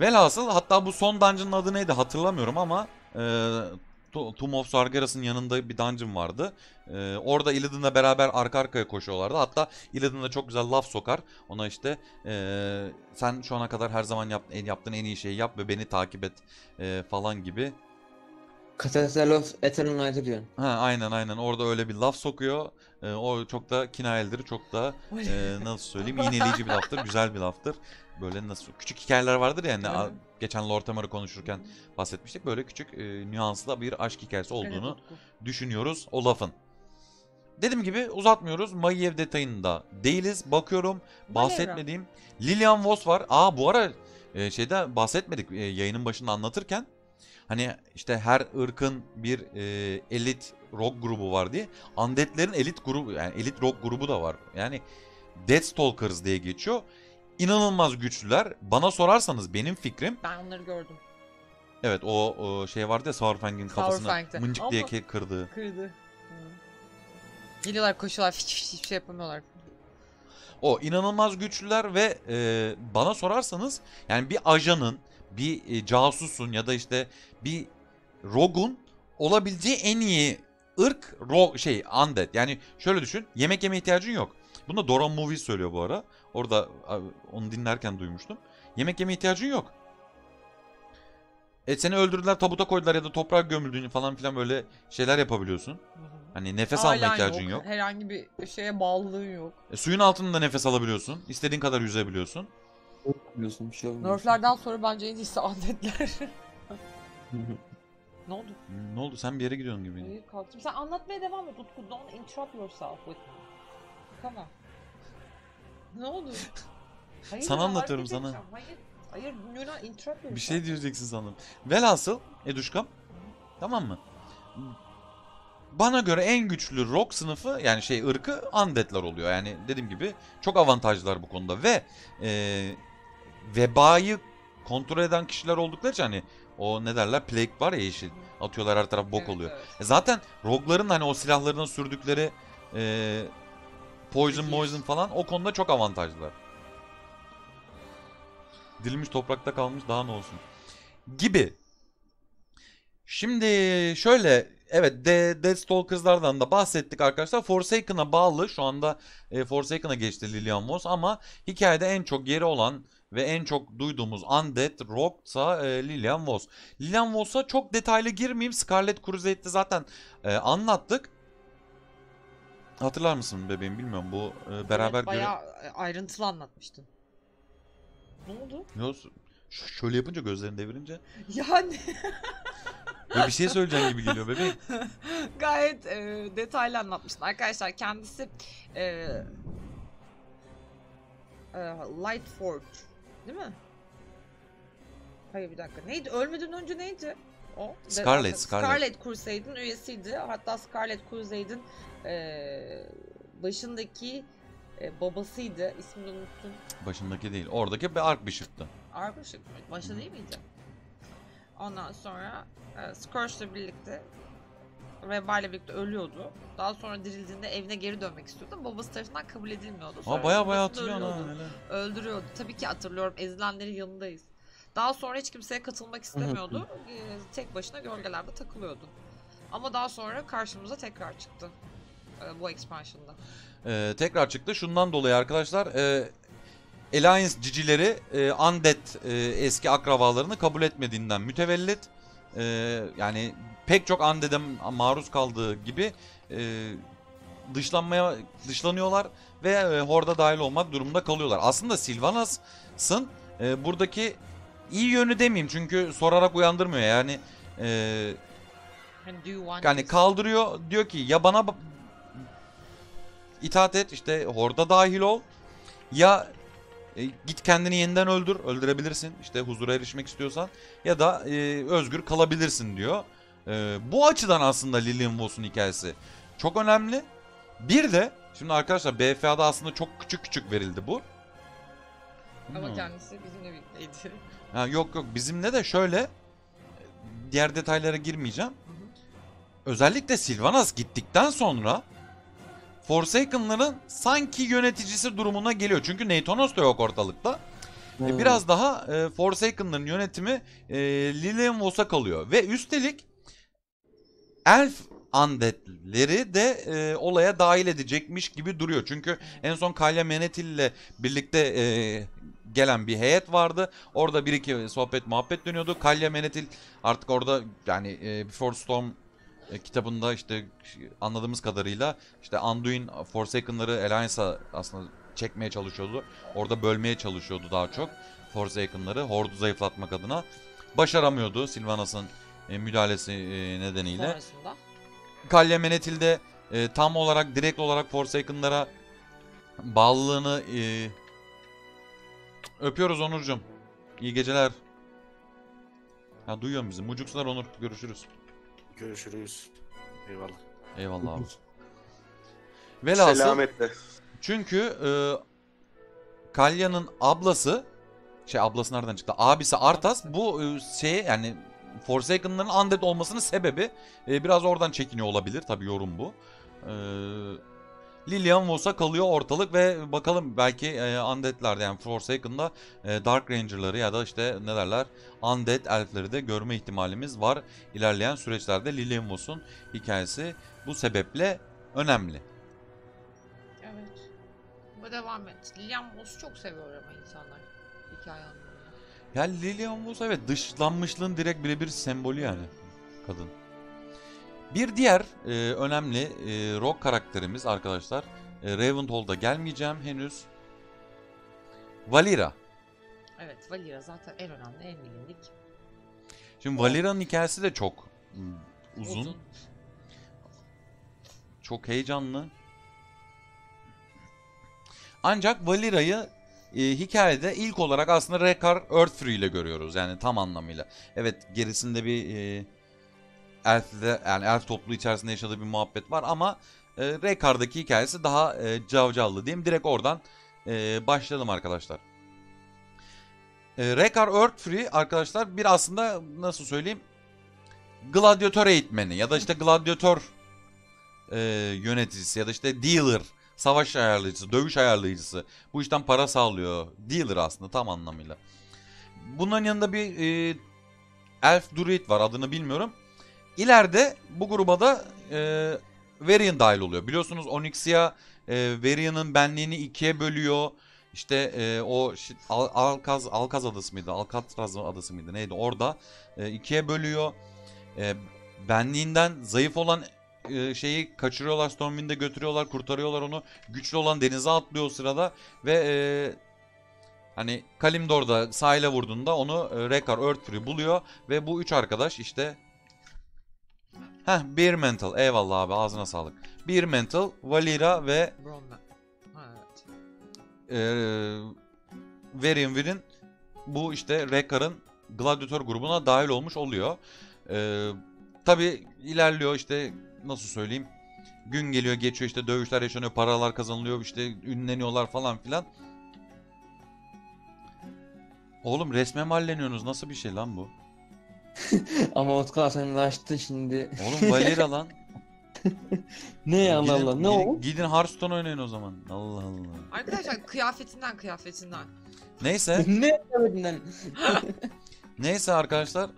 Velhasıl hatta bu son dungeon'ın adı neydi hatırlamıyorum ama e, Tomb of Sargeras'ın yanında bir dungeon vardı. E, orada Illidan'la beraber arka arkaya koşuyorlardı. Hatta Illidan da çok güzel laf sokar. Ona işte e, sen şu ana kadar her zaman yap, en- yaptığın en iyi şeyi yap ve beni takip et e, falan gibi. Cathedral of Eternal Night'ı diyorsun. Ha aynen aynen orada öyle bir laf sokuyor. Ee, o çok da kinayelidir, çok da e, nasıl söyleyeyim iğneleyici bir laftır, güzel bir laftır. Böyle nasıl küçük hikayeler vardır ya hani Evet. Geçen Lord Tamar'ı konuşurken bahsetmiştik. Böyle küçük e, nüanslı bir aşk hikayesi olduğunu Evet, düşünüyoruz o lafın. Dediğim gibi uzatmıyoruz. Mayev detayında değiliz. Bakıyorum bahsetmediğim Lilian Vos var. Aa bu ara e, şeyde bahsetmedik e, yayının başında anlatırken. Hani işte her ırkın bir e, elit rock grubu var diye. Undead'lerin elit grubu yani elit rock grubu da var. Yani Deathstalkers diye geçiyor. İnanılmaz güçlüler. Bana sorarsanız benim fikrim Ben onları gördüm. evet o, o şey vardı ya Sourfang'in kafasına Sourfang'de. mıncık diye Ama- kırdığı. Kırdı. Hı. Geliyorlar koşuyorlar hiç, hiç, hiçbir şey yapamıyorlar. O inanılmaz güçlüler ve e, bana sorarsanız yani bir ajanın, bir e, casusun ya da işte bir rogun olabileceği en iyi ırk ro şey undead. Yani şöyle düşün. Yemek yeme ihtiyacın yok. Bunu da Doran Movie söylüyor bu ara. Orada onu dinlerken duymuştum. Yemek yeme ihtiyacın yok. E seni öldürdüler, tabuta koydular ya da toprağa gömüldüğünü falan filan böyle şeyler yapabiliyorsun. Hani nefes alma Hala ihtiyacın yok. Herhangi bir şeye bağlılığın yok. E, suyun altında nefes alabiliyorsun. İstediğin kadar yüzebiliyorsun. Biliyorsun bir şey olmuyor. Nerflerden sonra bence en iyisi [laughs] undeadler. ne oldu? Ne oldu? Sen bir yere gidiyorsun gibi. Hayır kalktım. Sen anlatmaya devam et Utku. Don't interrupt yourself with me. On. Ne oldu? Hayır, Sana anlatıyorum, sana. edeceğim. Hayır. Hayır, not interrupt. Bir şey diyeceksin sanırım. Velhasıl Eduşkam. Tamam mı? Bana göre en güçlü rock sınıfı yani şey ırkı undead'ler oluyor. Yani dediğim gibi çok avantajlılar bu konuda ve e, vebayı kontrol eden kişiler oldukları için hani o ne derler plague var ya yeşil atıyorlar her taraf bok Evet, oluyor. evet. E zaten rogue'ların hani o silahlarına sürdükleri e, poison poison falan o konuda çok avantajlılar. Dilmiş toprakta kalmış daha ne olsun. Gibi. Şimdi şöyle evet De Deathstalkers'lardan da bahsettik arkadaşlar. Forsaken'a bağlı şu anda e, Forsaken'a geçti Lilian Moss ama hikayede en çok yeri olan ve en çok duyduğumuz Undead Rock'sa e, Lilian Voss. Lilian Voss'a çok detaylı girmeyeyim. Scarlet Crusade'de zaten e, anlattık. Hatırlar mısın bebeğim bilmiyorum bu e, beraber Evet, bayağı e, ayrıntılı anlatmıştın. Ne oldu? Yo, ş- şöyle yapınca gözlerini devirince [laughs] Yani böyle bir şey söyleyeceğin gibi geliyor bebeğim. [laughs] gayet e, detaylı anlatmıştın. Arkadaşlar kendisi e, e, Lightforge değil mi? Hayır bir dakika. Neydi? Ölmeden önce neydi? O. Scarlet, Scarlet. Scarlet. Crusade'in üyesiydi. Hatta Scarlet Crusade'in e, başındaki e, babasıydı. İsmini unuttum. Başındaki değil. Oradaki bir Archbishop'tı. Archbishop muydu? Başta değil miydi? Ondan sonra e, Scourge'la birlikte Reba ile birlikte ölüyordu. Daha sonra dirildiğinde evine geri dönmek istiyordu. ama Babası tarafından kabul edilmiyordu. Sonra Ha baya baya babası da hatırlıyorsun ha. ölüyordu. hele. Öldürüyordu. Tabii ki hatırlıyorum. Ezilenlerin yanındayız. Daha sonra hiç kimseye katılmak istemiyordu. E, Tek başına gölgelerde takılıyordu. Ama daha sonra karşımıza tekrar çıktı. e, Bu expansion'da. Ee, tekrar çıktı. Şundan dolayı arkadaşlar e, Alliance cicileri e, Undead e, eski akrabalarını kabul etmediğinden mütevellit. E, yani pek çok Undead'e maruz kaldığı gibi e, dışlanmaya dışlanıyorlar ve e, Horda dahil olmak durumunda kalıyorlar. Aslında Sylvanas'ın e, buradaki iyi yönü demeyeyim çünkü sorarak uyandırmıyor yani e, yani kaldırıyor diyor ki ya bana ba- itaat et işte horda dahil ol ya e, git kendini yeniden öldür öldürebilirsin işte huzura erişmek istiyorsan ya da e, özgür kalabilirsin diyor. E, bu açıdan aslında Lillian Voss'un hikayesi çok önemli. Bir de şimdi arkadaşlar BFA'da aslında çok küçük küçük verildi bu. Ama Hmm. kendisi bizimle birlikteydi. Ha, yok yok bizimle de şöyle diğer detaylara girmeyeceğim. Özellikle Sylvanas gittikten sonra Forsaken'ların sanki yöneticisi durumuna geliyor. Çünkü Neytonos da yok ortalıkta. E, Hmm. Biraz daha e, Forsaken'ların yönetimi e, Lilian Voss'a kalıyor. Ve üstelik Elf Undead'leri de e, olaya dahil edecekmiş gibi duruyor. Çünkü en son Kalya Menetil ile birlikte e, gelen bir heyet vardı. Orada bir iki sohbet muhabbet dönüyordu. Kalya Menetil artık orada yani e, Before Storm e, kitabında işte anladığımız kadarıyla işte Anduin Forsaken'ları Alliance'a aslında çekmeye çalışıyordu. Orada bölmeye çalışıyordu daha çok Forsaken'ları Hord'u zayıflatmak adına. Başaramıyordu Sylvanas'ın e, müdahalesi e, nedeniyle. Sonrasında. Kalya Menetil de e, tam olarak direkt olarak Forsaken'lara bağlılığını e, öpüyoruz Onurcuğum. İyi geceler. Ha duyuyor bizi. Mucuksular Onur. Görüşürüz. Görüşürüz. Eyvallah. Eyvallah abi. [laughs] Velhasıl Selametle. çünkü e, Kalya'nın ablası şey ablası nereden çıktı? Abisi Arthas bu e, şeye yani Forsaken'ların undead olmasının sebebi e, biraz oradan çekiniyor olabilir. Tabi yorum bu. E, Lilian Voss'a kalıyor ortalık ve bakalım belki e, Undead'lerde yani Forsaken'da e, Dark Ranger'ları ya da işte ne derler Undead elfleri de görme ihtimalimiz var. İlerleyen süreçlerde Lilian Voss'un hikayesi bu sebeple önemli. Evet. Bu devam et. Lilian Moss'u çok seviyor ama insanlar. Hikaye anlamında. Ya Lilian Voss evet dışlanmışlığın direkt birebir sembolü yani kadın. Bir diğer e, önemli e, rock karakterimiz arkadaşlar. E, Ravenholt'a gelmeyeceğim henüz. Valira. Evet Valira zaten en önemli en bilindik. Şimdi Valira'nın hikayesi de çok mm, uzun, çok heyecanlı. Ancak Valira'yı e, hikayede ilk olarak aslında Rekar Earthfree ile görüyoruz yani tam anlamıyla. Evet gerisinde bir e, elfle yani elf topluluğu içerisinde yaşadığı bir muhabbet var ama e, Rekar'daki hikayesi daha e, cavcavlı diyeyim. Direkt oradan e, başlayalım arkadaşlar. E, Rekar Earthfree arkadaşlar bir aslında nasıl söyleyeyim gladyatör eğitmeni ya da işte gladyatör e, yöneticisi ya da işte dealer, savaş ayarlayıcısı, dövüş ayarlayıcısı. Bu işten para sağlıyor. Dealer aslında tam anlamıyla. Bunların yanında bir e, elf druid var adını bilmiyorum. İleride bu gruba da e, Varian dahil oluyor. Biliyorsunuz Onyxia e, Varian'ın benliğini ikiye bölüyor. İşte e, o Al- Alkaz Alkaz adası mıydı? Alcatraz adası mıydı? Neydi? Orada e, ikiye bölüyor. E, benliğinden zayıf olan e, şeyi kaçırıyorlar Stormwind'e götürüyorlar, kurtarıyorlar onu. Güçlü olan denize atlıyor o sırada ve e, hani Kalimdor'da sahile vurduğunda onu e, Rekar Earthfree buluyor ve bu üç arkadaş işte Heh, Beer Mental. Eyvallah abi ağzına sağlık. Beer Mental, Valira ve Bronze. Ha, evet. eee Varian Vir'in bu işte Rekar'ın Gladiator grubuna dahil olmuş oluyor. Eee Tabi ilerliyor işte nasıl söyleyeyim. Gün geliyor geçiyor işte dövüşler yaşanıyor paralar kazanılıyor işte ünleniyorlar falan filan. Oğlum resme halleniyorsunuz nasıl bir şey lan bu? [laughs] Ama Utku açtın şimdi. Oğlum Valira lan. [laughs] Ne ya Allah Allah ne gidin- o? Gidin Hearthstone oynayın o zaman. Allah Allah. Arkadaşlar kıyafetinden kıyafetinden. Neyse. [laughs] ne demedinden? Neyse arkadaşlar.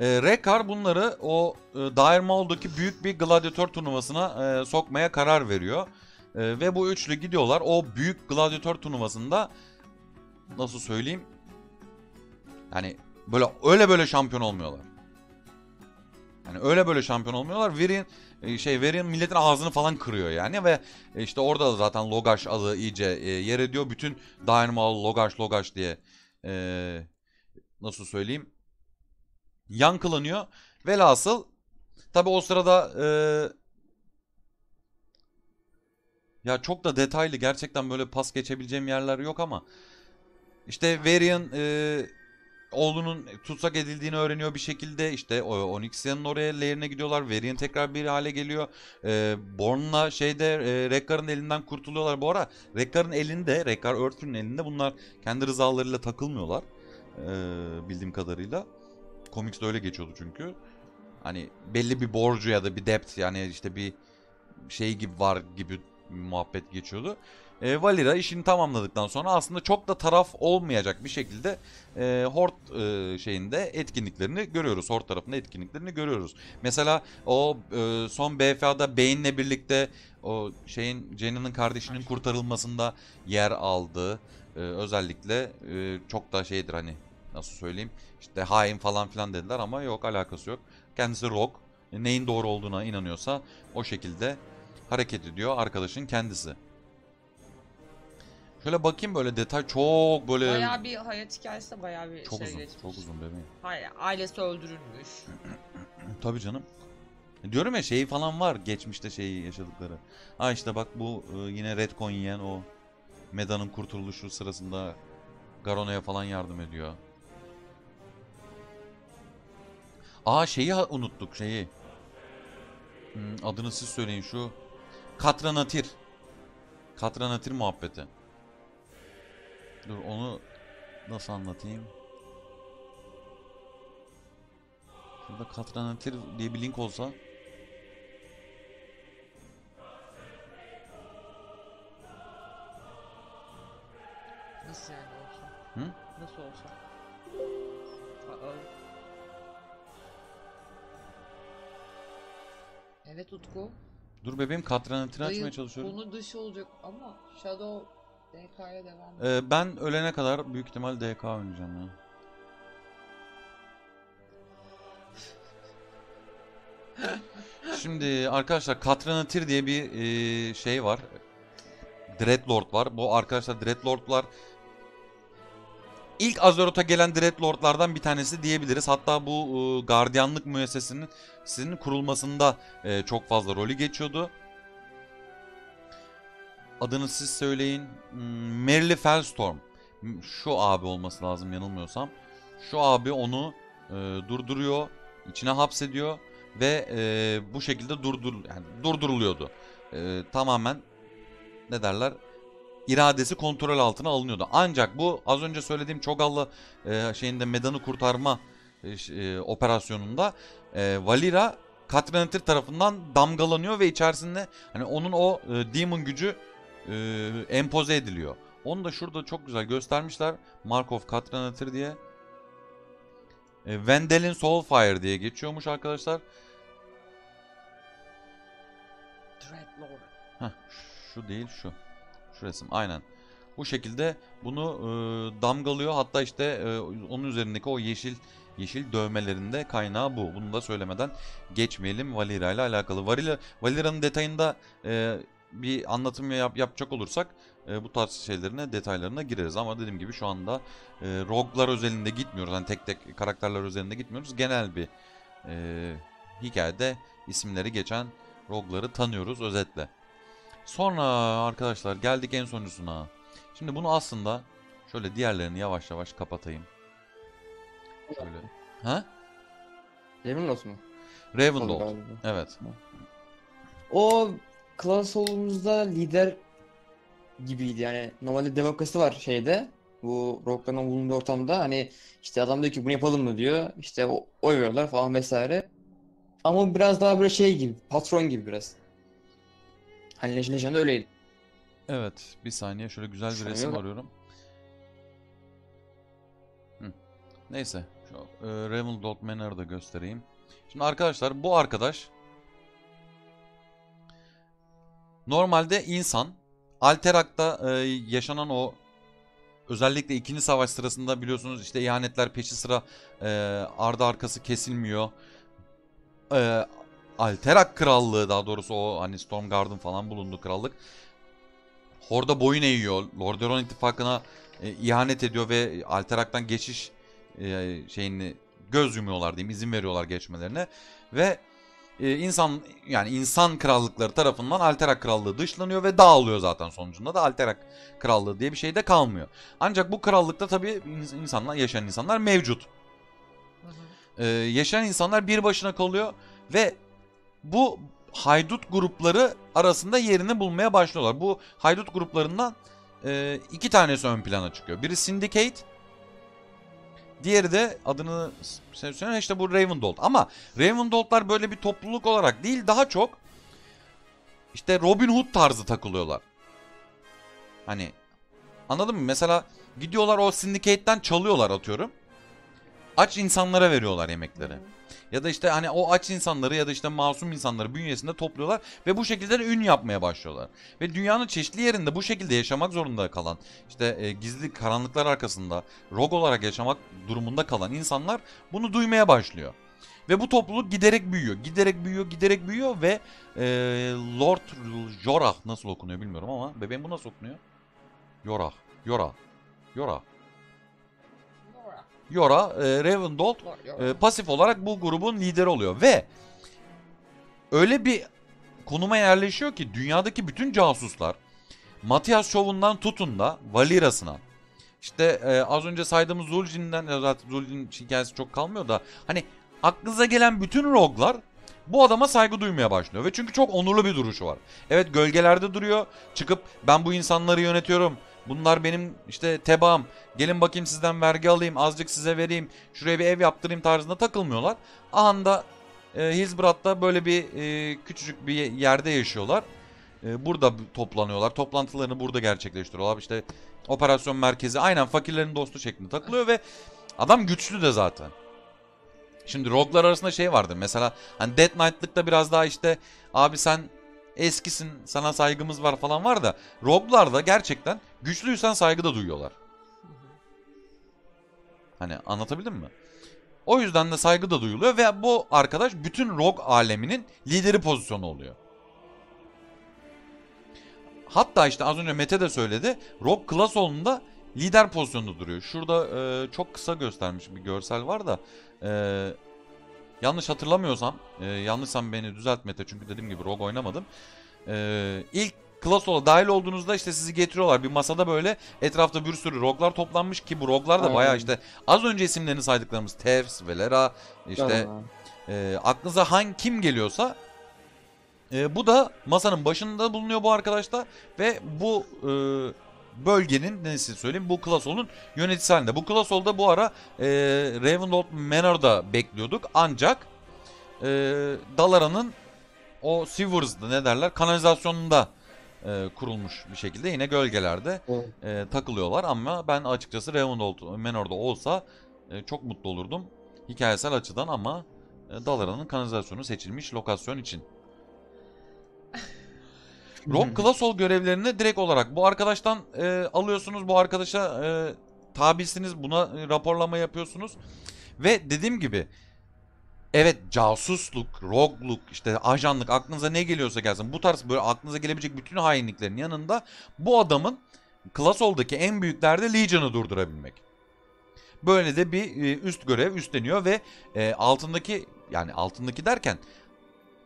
E, Rekar bunları o e, Dire Maul'daki büyük bir gladyatör turnuvasına e, sokmaya karar veriyor. E, ve bu üçlü gidiyorlar. O büyük gladyatör turnuvasında nasıl söyleyeyim? Yani böyle öyle böyle şampiyon olmuyorlar. Yani öyle böyle şampiyon olmuyorlar. Verin e, şey Verin milletin ağzını falan kırıyor yani ve e, işte orada da zaten Logash adı iyice e, yer ediyor. Bütün Dire Maul Logash Logash diye nasıl söyleyeyim yankılanıyor. Velhasıl tabi o sırada Ya çok da detaylı gerçekten böyle pas geçebileceğim yerler yok ama işte Varian e, oğlunun tutsak edildiğini öğreniyor bir şekilde işte Onyxia'nın oraya lair'ine gidiyorlar. Varian tekrar bir hale geliyor. E, Born'la şeyde e, Rekkar'ın elinden kurtuluyorlar. Bu ara Rekkar'ın elinde, Rekkar Earth'ün elinde bunlar kendi rızalarıyla takılmıyorlar. E, bildiğim kadarıyla. Comics'te öyle geçiyordu çünkü. Hani belli bir borcu ya da bir debt yani işte bir şey gibi var gibi muhabbet geçiyordu. E, Valira işini tamamladıktan sonra aslında çok da taraf olmayacak bir şekilde e, Hort e, şeyinde etkinliklerini görüyoruz. Hort tarafında etkinliklerini görüyoruz. Mesela o e, son BFA'da Bane'le birlikte o şeyin Jenny'nin kardeşinin kurtarılmasında yer aldı. E, özellikle e, çok da şeydir hani nasıl söyleyeyim işte hain falan filan dediler ama yok alakası yok. Kendisi Rogue. E, Neyin doğru olduğuna inanıyorsa o şekilde hareket ediyor arkadaşın kendisi. Şöyle bakayım böyle detay çok böyle Bayağı bir hayat hikayesi de bayağı bir çok şey uzun, geçmiş. çok uzun bebeğim. Hayır, ailesi öldürülmüş. [clears throat] Tabii canım. E, Diyorum ya şeyi falan var geçmişte şeyi yaşadıkları. Ha işte bak bu e, yine Redcon yiyen o Meda'nın kurtuluşu sırasında Garona'ya falan yardım ediyor. Aa şeyi unuttuk şeyi. Hmm, adını siz söyleyin şu. Katranatir. Katranatir muhabbeti. Dur onu nasıl anlatayım? Şurada Katranatir diye bir link olsa. Nasıl yani olsa? Hı? Nasıl olsa? Aa. Evet Utku. Dur bebeğim Katranatir'i Dayı, açmaya çalışıyorum. Konu dışı olacak ama Shadow DK'ya devam. Ee, ben ölene kadar büyük ihtimal DK oynayacağım ya. Şimdi arkadaşlar Katranatir diye bir e, şey var. Dreadlord var. Bu arkadaşlar Dreadlord'lar ilk Azeroth'a gelen Dreadlord'lardan bir tanesi diyebiliriz. Hatta bu e, gardiyanlık müessesesinin sizin kurulmasında e, çok fazla rolü geçiyordu. Adını siz söyleyin. Hmm, Merle Fellstorm. M- Şu abi olması lazım yanılmıyorsam. Şu abi onu e, durduruyor, içine hapsediyor ve e, bu şekilde durdur yani durduruluyordu. E, tamamen ne derler? iradesi kontrol altına alınıyordu. Ancak bu az önce söylediğim Çogallı e, şeyinde Medan'ı kurtarma e, e, operasyonunda e, Valira Katrinatir tarafından damgalanıyor ve içerisinde hani onun o e, demon gücü e, empoze ediliyor. Onu da şurada çok güzel göstermişler. Markov Katrinatir diye. E, Vendel'in Soulfire diye geçiyormuş arkadaşlar. Heh, şu değil şu. Şu resim aynen. Bu şekilde bunu e, damgalıyor. Hatta işte e, onun üzerindeki o yeşil yeşil dövmelerinde kaynağı bu. Bunu da söylemeden geçmeyelim Valira ile alakalı. Valira, Valira'nın detayında e, bir anlatım yap, yapacak olursak e, bu tarz şeylerine detaylarına gireriz. Ama dediğim gibi şu anda e, rogue'lar özelinde gitmiyoruz. Hani tek tek karakterler özelinde gitmiyoruz. Genel bir e, hikayede isimleri geçen rogue'ları tanıyoruz özetle. Sonra arkadaşlar geldik en sonuncusuna. Şimdi bunu aslında şöyle diğerlerini yavaş yavaş kapatayım. Şöyle. Ha? Ravenloft mu? Ravenloft. Evet. O klas solumuzda lider gibiydi yani normalde demokrasi var şeyde bu Rock'ların bulunduğu ortamda hani işte adam diyor ki bunu yapalım mı diyor işte oy veriyorlar falan vesaire ama biraz daha böyle şey gibi patron gibi biraz hani Legend öyleydi Evet. Bir saniye şöyle güzel bir resim arıyorum. Hı. Neyse. Şu e, Ravenloft Manor'ı da göstereyim. Şimdi arkadaşlar bu arkadaş normalde insan Alterak'ta e, yaşanan o özellikle ikinci savaş sırasında biliyorsunuz işte ihanetler peşi sıra e, ardı arkası kesilmiyor. E, Alterak krallığı daha doğrusu o hani Stormguard'ın falan bulunduğu krallık Horda boyun eğiyor. Lordaeron ittifakına e, ihanet ediyor ve Alterak'tan geçiş e, şeyini göz yumuyorlar diyeyim. izin veriyorlar geçmelerine. Ve e, insan yani insan krallıkları tarafından Alterak krallığı dışlanıyor ve dağılıyor zaten sonucunda da Alterak krallığı diye bir şey de kalmıyor. Ancak bu krallıkta tabii ins- insanlar yaşayan insanlar mevcut. Ee, yaşayan insanlar bir başına kalıyor ve bu haydut grupları arasında yerini bulmaya başlıyorlar. Bu haydut gruplarından e, iki tanesi ön plana çıkıyor. Biri Syndicate, diğeri de adını s- söyleyeyim işte bu Ravendolt. Ama Ravendoltlar böyle bir topluluk olarak değil daha çok işte Robin Hood tarzı takılıyorlar. Hani anladın mı? Mesela gidiyorlar o Syndicate'den çalıyorlar atıyorum. Aç insanlara veriyorlar yemekleri. Ya da işte hani o aç insanları ya da işte masum insanları bünyesinde topluyorlar ve bu şekilde de ün yapmaya başlıyorlar. Ve dünyanın çeşitli yerinde bu şekilde yaşamak zorunda kalan, işte e, gizli karanlıklar arkasında rog olarak yaşamak durumunda kalan insanlar bunu duymaya başlıyor. Ve bu topluluk giderek büyüyor, giderek büyüyor, giderek büyüyor ve e, Lord Jorah nasıl okunuyor bilmiyorum ama bebeğim bu nasıl okunuyor? Yorah, Yorah, Yorah. Yora, e, Ravendolt e, pasif olarak bu grubun lideri oluyor ve öyle bir konuma yerleşiyor ki dünyadaki bütün casuslar Matias Şov'undan tutun da Valira'sına işte e, az önce saydığımız Zul'cin'den zaten Zul'cin hikayesi çok kalmıyor da hani aklınıza gelen bütün roglar bu adama saygı duymaya başlıyor ve çünkü çok onurlu bir duruşu var. Evet gölgelerde duruyor. Çıkıp ben bu insanları yönetiyorum. Bunlar benim işte tebaam. Gelin bakayım sizden vergi alayım, azıcık size vereyim, şuraya bir ev yaptırayım tarzında takılmıyorlar. Ahanda e, Hillsborought'ta böyle bir e, küçücük bir yerde yaşıyorlar. E, burada toplanıyorlar. Toplantılarını burada gerçekleştiriyorlar. İşte operasyon merkezi aynen fakirlerin dostu şeklinde takılıyor ve adam güçlü de zaten. Şimdi rogue'lar arasında şey vardır. Mesela hani Dead Knight'lıkta biraz daha işte abi sen eskisin sana saygımız var falan var da rogue'larda gerçekten güçlüysen saygı da duyuyorlar. Hani anlatabildim mi? O yüzden de saygı da duyuluyor ve bu arkadaş bütün rogue aleminin lideri pozisyonu oluyor. Hatta işte az önce Mete de söyledi. Rogue Classon'da lider pozisyonunda duruyor. Şurada e, çok kısa göstermiş bir görsel var da e, yanlış hatırlamıyorsam e, yanlışsam beni düzelt Mete çünkü dediğim gibi Rogue oynamadım. E, ilk Classon'a dahil olduğunuzda işte sizi getiriyorlar. Bir masada böyle etrafta bir sürü roglar toplanmış ki bu roglar da bayağı işte az önce isimlerini saydıklarımız Tevs, Velera işte e, aklınıza hangi kim geliyorsa e, bu da masanın başında bulunuyor bu arkadaşlar ve bu e, bölgenin nesi söyleyeyim bu Klasol'un yöneticisi halinde. Bu Klasol'da bu ara e, Ravenloft Manor'da bekliyorduk ancak e, Dalara'nın o Sewers'da ne derler kanalizasyonunda e, kurulmuş bir şekilde yine gölgelerde e, takılıyorlar ama ben açıkçası Ravenloft Manor'da olsa e, çok mutlu olurdum hikayesel açıdan ama e, Dalara'nın kanalizasyonu seçilmiş lokasyon için. Rock Klasol görevlerini direkt olarak bu arkadaştan e, alıyorsunuz. Bu arkadaşa e, tabisiniz. Buna e, raporlama yapıyorsunuz. Ve dediğim gibi evet casusluk, rogluk, işte ajanlık aklınıza ne geliyorsa gelsin. Bu tarz böyle aklınıza gelebilecek bütün hainliklerin yanında bu adamın Klasol'daki en büyük derdi Legion'ı durdurabilmek. Böyle de bir e, üst görev üstleniyor ve e, altındaki yani altındaki derken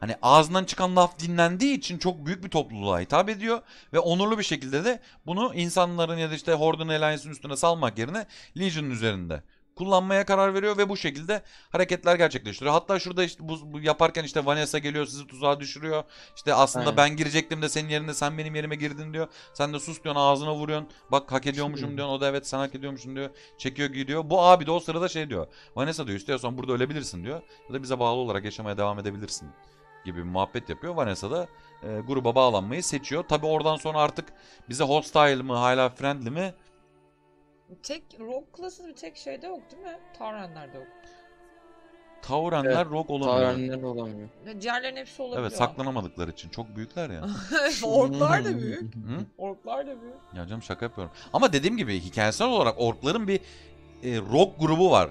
hani ağzından çıkan laf dinlendiği için çok büyük bir topluluğa hitap ediyor ve onurlu bir şekilde de bunu insanların ya da işte Horde'un Alliance'ın üstüne salmak yerine Legion'un üzerinde kullanmaya karar veriyor ve bu şekilde hareketler gerçekleştiriyor. Hatta şurada işte bu, bu yaparken işte Vanessa geliyor sizi tuzağa düşürüyor. İşte aslında Aynen. ben girecektim de senin yerine sen benim yerime girdin diyor. Sen de sus diyorsun ağzına vuruyorsun. Bak hak ediyormuşum diyorsun. O da evet sen hak ediyormuşsun diyor. Çekiyor gidiyor. Bu abi de o sırada şey diyor. Vanessa diyor istiyorsan burada ölebilirsin diyor. Ya da bize bağlı olarak yaşamaya devam edebilirsin gibi bir muhabbet yapıyor. Vanessa da e, gruba bağlanmayı seçiyor. Tabi oradan sonra artık bize hostile mı hala friendly mi Tek rock klası bir tek şeyde yok değil mi? Taurenler'de yok. Taurenler Evet, rogue olamıyor. Tavernler olamıyor. Diğerlerin hepsi olabiliyor. Evet saklanamadıkları için. Çok büyükler ya. [laughs] Orklar da büyük. Hı? Orklar da büyük. Ya canım şaka yapıyorum. Ama dediğim gibi hikayesel olarak orkların bir e, rock grubu var.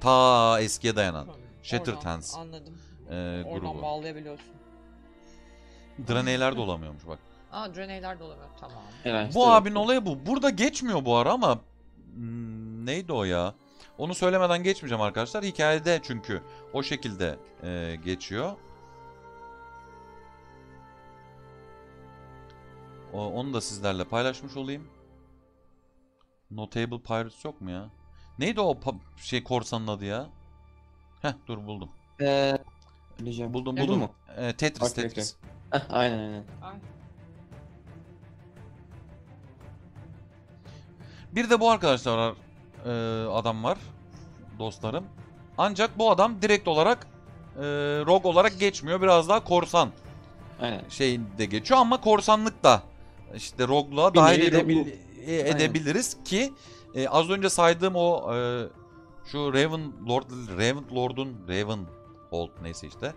Ta eskiye dayanan. Shattered Oradan Hands Anladım e, grubu. Oradan bağlayabiliyorsun. Draneyler de bak. Aa Draneyler de olamıyor tamam. Evet, bu abinin olayı bu. Burada geçmiyor bu ara ama hmm, neydi o ya? Onu söylemeden geçmeyeceğim arkadaşlar. Hikayede çünkü o şekilde e, geçiyor. O, onu da sizlerle paylaşmış olayım. Notable Pirates yok mu ya? Neydi o şey korsanın adı ya? Heh dur buldum. Ee, diyeceğim. Buldum Buldun buldum. mu? Ee, Tetris Okey, Tetris. Heh, [laughs] aynen aynen. Ay. Bir de bu arkadaşlar var. Ee, adam var. Dostlarım. Ancak bu adam direkt olarak e, rogue olarak geçmiyor. Biraz daha korsan Aynen. şeyinde geçiyor ama korsanlık da işte rogue'luğa dahil edebil- e, edebiliriz ki e, az önce saydığım o e, şu Raven Lord Raven Lord'un Raven Hold neyse işte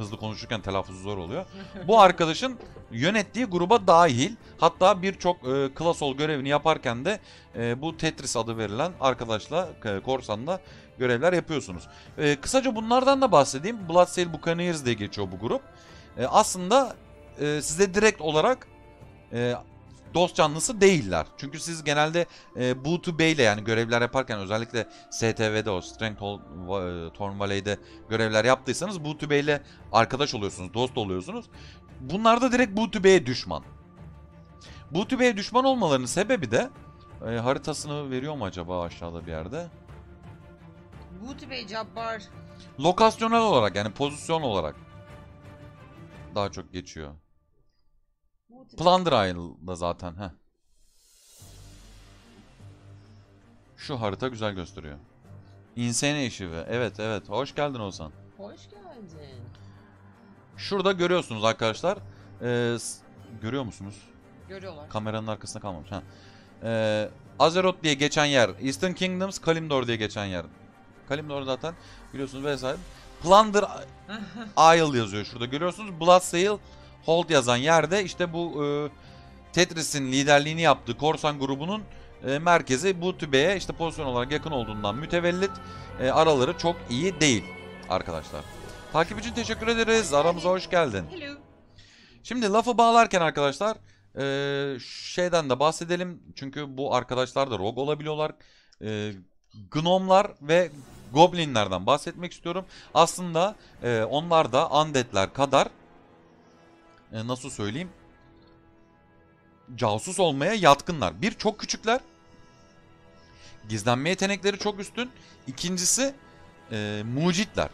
hızlı konuşurken telaffuzu zor oluyor. [laughs] Bu arkadaşın yönettiği gruba dahil hatta birçok e, klasol görevini yaparken de e, bu Tetris adı verilen arkadaşla e, korsanla görevler yapıyorsunuz. E, kısaca bunlardan da bahsedeyim. Bloodsail Buccaneers diye geçiyor bu grup. E, aslında e, size direkt olarak e, dost canlısı değiller. Çünkü siz genelde e, Boo Bey ile yani görevler yaparken özellikle STV'de o Strength e, Torn Valley'de görevler yaptıysanız Boo Bey ile arkadaş oluyorsunuz, dost oluyorsunuz. Bunlar da direkt Boo Bey'e düşman. Boo Bey'e düşman olmalarının sebebi de e, haritasını veriyor mu acaba aşağıda bir yerde? Booty Bey Cabbar. Lokasyonel olarak yani pozisyon olarak daha çok geçiyor. Plunder Isle'da zaten. Heh. Şu harita güzel gösteriyor. Insane eşivi. Evet evet. Hoş geldin Oğuzhan. Hoş geldin. Şurada görüyorsunuz arkadaşlar. Ee, görüyor musunuz? Görüyorlar. Kameranın arkasında kalmamış. Ha. Ee, Azeroth diye geçen yer. Eastern Kingdoms, Kalimdor diye geçen yer. Kalimdor zaten biliyorsunuz vesaire. Plunder [laughs] Isle yazıyor şurada görüyorsunuz. Bloodsail Hold yazan yerde işte bu e, Tetris'in liderliğini yaptığı korsan grubunun e, merkezi bu tübeye işte pozisyon olarak yakın olduğundan mütevellit e, araları çok iyi değil arkadaşlar. Takip için teşekkür ederiz. Aramıza hoş geldin. Şimdi lafı bağlarken arkadaşlar e, şeyden de bahsedelim. Çünkü bu arkadaşlar da rogue olabiliyorlar. E, gnomlar ve goblinlerden bahsetmek istiyorum. Aslında e, onlar da undeadler kadar e, nasıl söyleyeyim casus olmaya yatkınlar. Bir çok küçükler. Gizlenme yetenekleri çok üstün. İkincisi e, mucitler.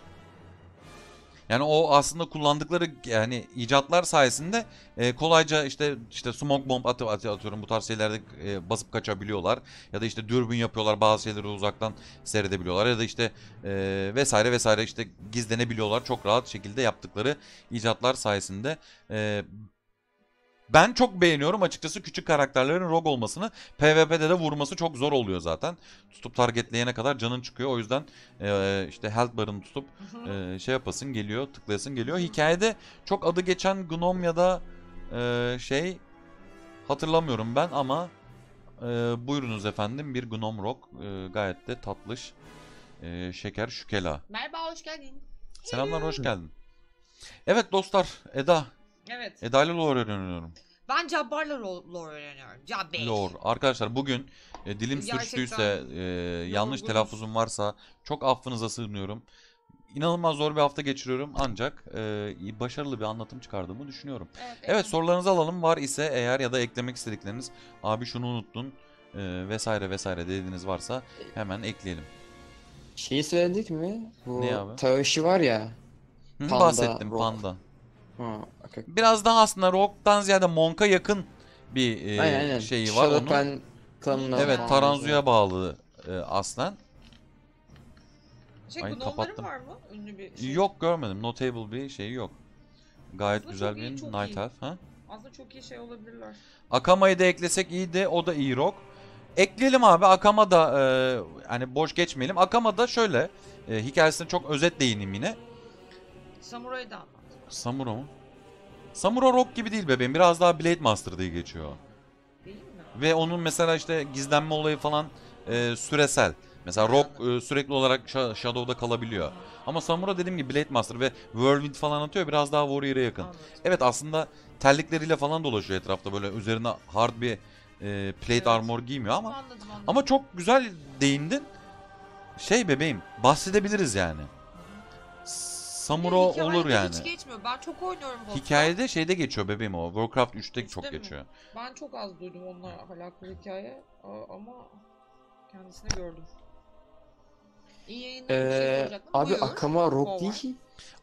Yani o aslında kullandıkları yani icatlar sayesinde e, kolayca işte işte smoke bomb atı, atı atıyorum. Bu tarz şeylerde e, basıp kaçabiliyorlar. Ya da işte dürbün yapıyorlar bazı şeyleri uzaktan seyredebiliyorlar. Ya da işte e, vesaire vesaire işte gizlenebiliyorlar. Çok rahat şekilde yaptıkları icatlar sayesinde. E, ben çok beğeniyorum açıkçası küçük karakterlerin rogue olmasını. PvP'de de vurması çok zor oluyor zaten. Tutup targetleyene kadar canın çıkıyor. O yüzden e, işte health barını tutup e, şey yapasın geliyor, tıklayasın geliyor. Hikayede çok adı geçen Gnome ya da e, şey hatırlamıyorum ben ama e, buyurunuz efendim bir Gnome Rock e, gayet de tatlış e, şeker şükela. Merhaba hoş geldin. Selamlar hoş geldin. Evet dostlar Eda. Evet. Eda ile lore öğreniyorum. Ben Cabbar'la lo- lore öğreniyorum. Cabbar. Lore. Arkadaşlar bugün e, dilim Gerçekten sürçtüyse e, yanlış yorgunuz. telaffuzum varsa çok affınıza sığınıyorum. İnanılmaz zor bir hafta geçiriyorum ancak e, başarılı bir anlatım çıkardığımı düşünüyorum. Evet, Evet sorularınızı alalım. Var ise eğer ya da eklemek istedikleriniz abi şunu unuttun e, vesaire vesaire dediğiniz varsa hemen ekleyelim. Şeyi söyledik mi? Bu Ne abi? Taoshi var ya. Hı, Panda, bahsettim rock. panda. Ha, okey. Biraz daha aslında rock'tan ziyade monka yakın bir e, Aynen aynen. şeyi var Shadow onun. Klanına Evet Taranzu'ya bağlı e, aslen. Şey Ay, kapattım. var mı? Ünlü bir şey. Yok görmedim. Notable bir şeyi yok. Gayet Aslında güzel iyi, bir çok Night iyi. Elf. Ha? Aslında çok iyi şey olabilirler. Akama'yı da eklesek iyiydi. O da iyi rock. Ekleyelim abi. Akama da e, hani boş geçmeyelim. Akama da şöyle. E, hikayesine çok özet değineyim yine. Samuray'ı Samuro mu? Samuro rock gibi değil bebeğim. Biraz daha Blade Master diye geçiyor. Ve onun mesela işte gizlenme olayı falan e, süresel. Mesela Rock e, sürekli olarak Sha- Shadow'da kalabiliyor. Ama Samura dediğim gibi Blade Master ve Whirlwind falan atıyor biraz daha Warrior'a yakın. Anladım. Evet aslında terlikleriyle falan dolaşıyor etrafta böyle üzerine hard bir e, plate Evet. armor giymiyor ama Anladım anladım. ama çok güzel değindin. Şey bebeğim bahsedebiliriz yani. Samuro Hikayede olur yani. Hiç geçmiyor. Ben çok oynuyorum Host'a. Hikayede şeyde geçiyor bebeğim o. Warcraft 3'te Üçte çok mi? geçiyor. Ben çok az duydum onunla alakalı hikaye ama kendisini gördüm. İyi yayınlar bir şey Ee, soracaktım. abi Buyur. Akama Rock Kova. değil ki.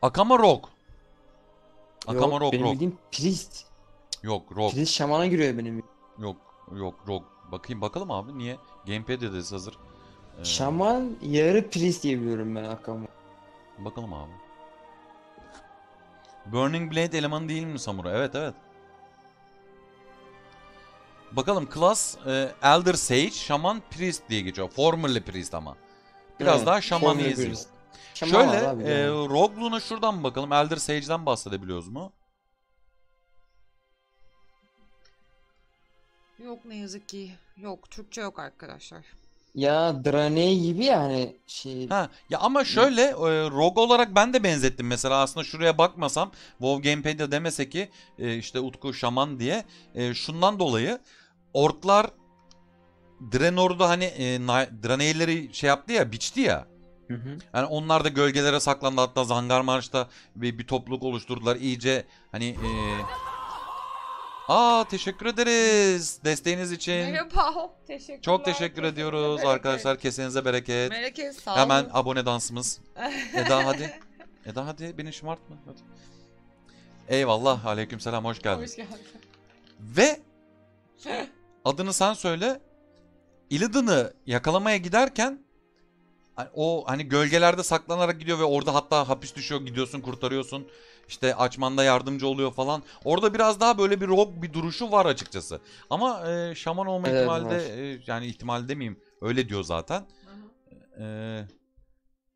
Akama Rock. Akama Yok, Rock benim Rock. bildiğim Priest. Yok Rock. Priest şamana giriyor benim. Yok yok Rock. Bakayım bakalım abi niye? Gamepad'de de hazır. Ee, Şaman yarı Priest diye biliyorum ben Akama. Bakalım abi. Burning Blade elemanı değil mi Samurai? Evet evet. Bakalım class e, Elder Sage, Shaman Priest diye geçiyor. Formerly Priest ama. Biraz Evet, daha. Şaman var Şöyle abi e. Rogue'luğuna şuradan bakalım. Elder Sage'den bahsedebiliyoruz mu? Yok ne yazık ki. Yok Türkçe yok arkadaşlar. Ya Draenei gibi yani şey. Ha ya ama şöyle e, Rogue olarak ben de benzettim mesela aslında şuraya bakmasam WoW Gamepad'de demese ki e, işte Utku Şaman diye e, şundan dolayı orklar Draenor'da hani e, Draenei'leri şey yaptı ya biçti ya. Hı hı. Yani onlar da gölgelere saklandı hatta Zangarmarş'ta bir, bir topluluk oluşturdular iyice hani e... Aa teşekkür ederiz desteğiniz için. Merhaba. Teşekkürler. Çok teşekkür ediyoruz Bereket. arkadaşlar kesenize bereket. Bereket sağ Hemen olun. abone dansımız. [laughs] Eda hadi. Eda hadi beni şımartma. Hadi. Eyvallah. Aleykümselam hoş geldin. Hoş geldin. Ve [laughs] adını sen söyle. Illidan'ı yakalamaya giderken o hani gölgelerde saklanarak gidiyor ve orada hatta hapis düşüyor gidiyorsun kurtarıyorsun. İşte açmanda yardımcı oluyor falan. Orada biraz daha böyle bir rock bir duruşu var açıkçası. Ama e, şaman olma Evet, ihtimali var. de e, yani ihtimal demeyeyim öyle diyor zaten. Ee,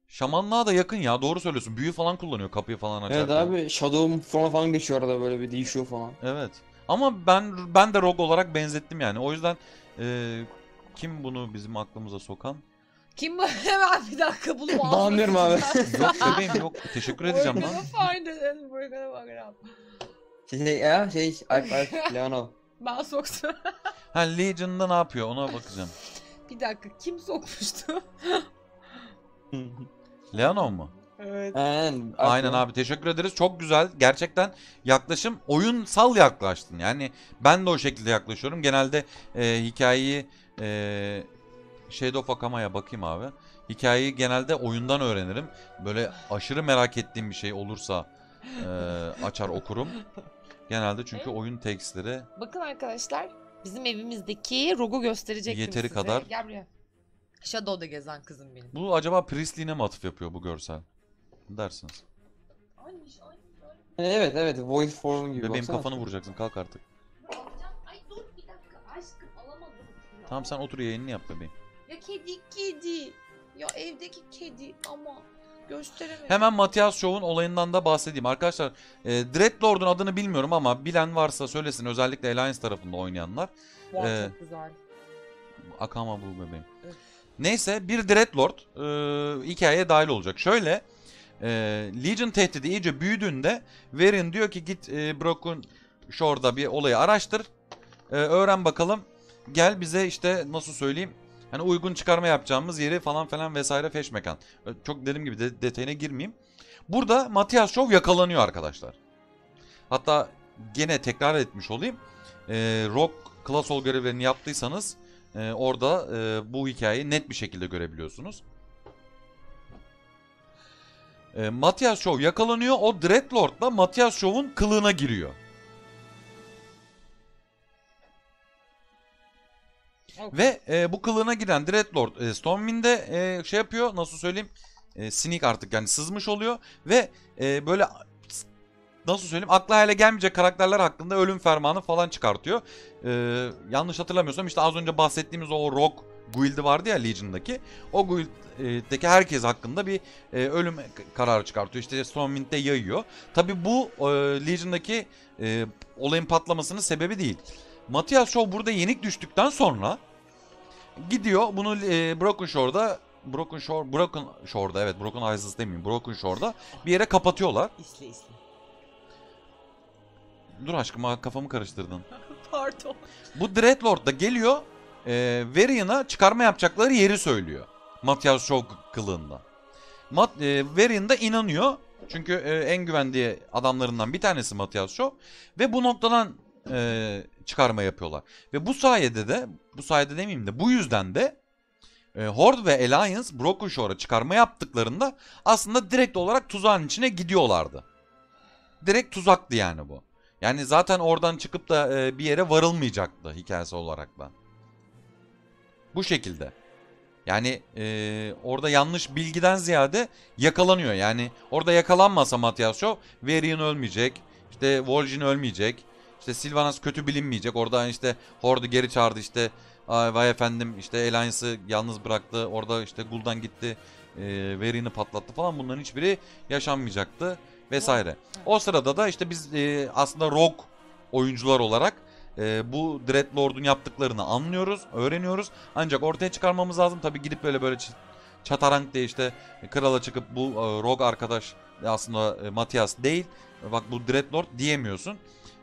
şamanlığa da yakın ya doğru söylüyorsun. Büyü falan kullanıyor kapıyı falan açarken. Evet abi Shadow forma falan geçiyor arada böyle bir değişiyor falan. Evet. Ama ben ben de Rogue olarak benzettim yani. O yüzden e, kim bunu bizim aklımıza sokan? Kim bu? [laughs] Hemen bir dakika bulup ağzına Banlıyorum abi. Yok bebeğim yok. Teşekkür edeceğim We're lan. gonna find it and we're gonna fuck it up. Şey ya şey Alp Alp [laughs] Leonov. Ben soktum. [laughs] Ha Legion'da ne yapıyor ona bakacağım. bir dakika kim sokmuştu? Leonov mu? evet. Aynen. Aynen abi teşekkür ederiz. Çok güzel. Gerçekten yaklaşım oyunsal yaklaştın. Yani ben de o şekilde yaklaşıyorum. Genelde e, hikayeyi e, Shadow of Akama'ya bakayım abi. Hikayeyi genelde oyundan öğrenirim. Böyle aşırı merak ettiğim bir şey olursa e, açar okurum. Genelde çünkü oyun tekstleri Bakın arkadaşlar bizim evimizdeki Rogu gösterecektim Yeteri size. kadar. Gel buraya. Shadow'da gezen kızım benim. Bu acaba Priestliğine mi atıf yapıyor bu görsel? Ne dersiniz? Aymış. Evet evet Void form gibi. Bebeğim baksana. kafanı vuracaksın kalk artık. Ay dur bir dakika aşkım. Tamam sen otur yayınını yap bebeğim. Ya kedi kedi. Ya evdeki kedi ama gösteremedim. Hemen Matias Show'un olayından da bahsedeyim. Arkadaşlar e, Dreadlord'un adını bilmiyorum ama bilen varsa söylesin. Özellikle Alliance tarafında oynayanlar. Vay, Ee, çok güzel. Akama bu bebeğim. Evet. Neyse bir Dreadlord e, hikayeye dahil olacak. Şöyle e, Legion tehdidi iyice büyüdüğünde Verin diyor ki git e, Broken Shore'da bir olayı araştır. E, öğren bakalım. Gel bize işte nasıl söyleyeyim hani uygun çıkarma yapacağımız yeri falan falan vesaire feş mekan. Çok dediğim gibi de, detayına girmeyeyim. Burada Matias Show yakalanıyor arkadaşlar. Hatta gene tekrar etmiş olayım. E, Rock Klasol görevlerini yaptıysanız e, orada e, bu hikayeyi net bir şekilde görebiliyorsunuz. E, Matias Show yakalanıyor. O Dreadlord da Matias Show'un kılığına giriyor. Ve e, bu kılığına giren Dreadlord e, Stormwind'e e, şey yapıyor nasıl söyleyeyim e, sinik artık yani sızmış oluyor ve e, böyle nasıl söyleyeyim akla hayale gelmeyecek karakterler hakkında ölüm fermanı falan çıkartıyor. E, yanlış hatırlamıyorsam işte az önce bahsettiğimiz o Rock guild'i vardı ya Legion'daki. O guild'deki herkes hakkında bir e, ölüm kararı çıkartıyor. İşte Stormwind'de yayıyor. Tabi bu e, Legion'daki e, olayın patlamasının sebebi değil. Matias Shaw burada yenik düştükten sonra gidiyor bunu e, Broken Shore'da Broken Shore Broken Shore'da evet Broken Isles demeyeyim Broken Shore'da bir yere kapatıyorlar. İsle isle. Dur aşkım ha, kafamı karıştırdın. [laughs] Pardon. Bu Dreadlord da geliyor e, Varian'a çıkarma yapacakları yeri söylüyor. Matias Shaw kılığında. Mat, e, Varian da inanıyor Çünkü e, en güvendiği adamlarından bir tanesi Matias Show. Ve bu noktadan e, çıkarma yapıyorlar. Ve bu sayede de, bu sayede demeyeyim de bu yüzden de e, Horde ve Alliance Broken Shore'a çıkarma yaptıklarında aslında direkt olarak tuzağın içine gidiyorlardı. Direkt tuzaktı yani bu. Yani zaten oradan çıkıp da e, bir yere varılmayacaktı hikayesi olarak da. Bu şekilde. Yani e, orada yanlış bilgiden ziyade yakalanıyor. Yani orada yakalanmasa Matias Show, Varian ölmeyecek. işte Vol'jin ölmeyecek. İşte Sylvanas kötü bilinmeyecek. Orada işte Horde geri çağırdı işte. Ay vay efendim işte Alliance'ı yalnız bıraktı. Orada işte Gul'dan gitti. E, Varian'ı patlattı falan. Bunların hiçbiri yaşanmayacaktı. Vesaire. O sırada da işte biz e, aslında Rogue oyuncular olarak e, bu Dreadlord'un yaptıklarını anlıyoruz, öğreniyoruz. Ancak ortaya çıkarmamız lazım. Tabii gidip böyle böyle çatarank diye işte krala çıkıp bu e, Rogue arkadaş aslında e, Matias değil. Bak bu Dreadlord diyemiyorsun.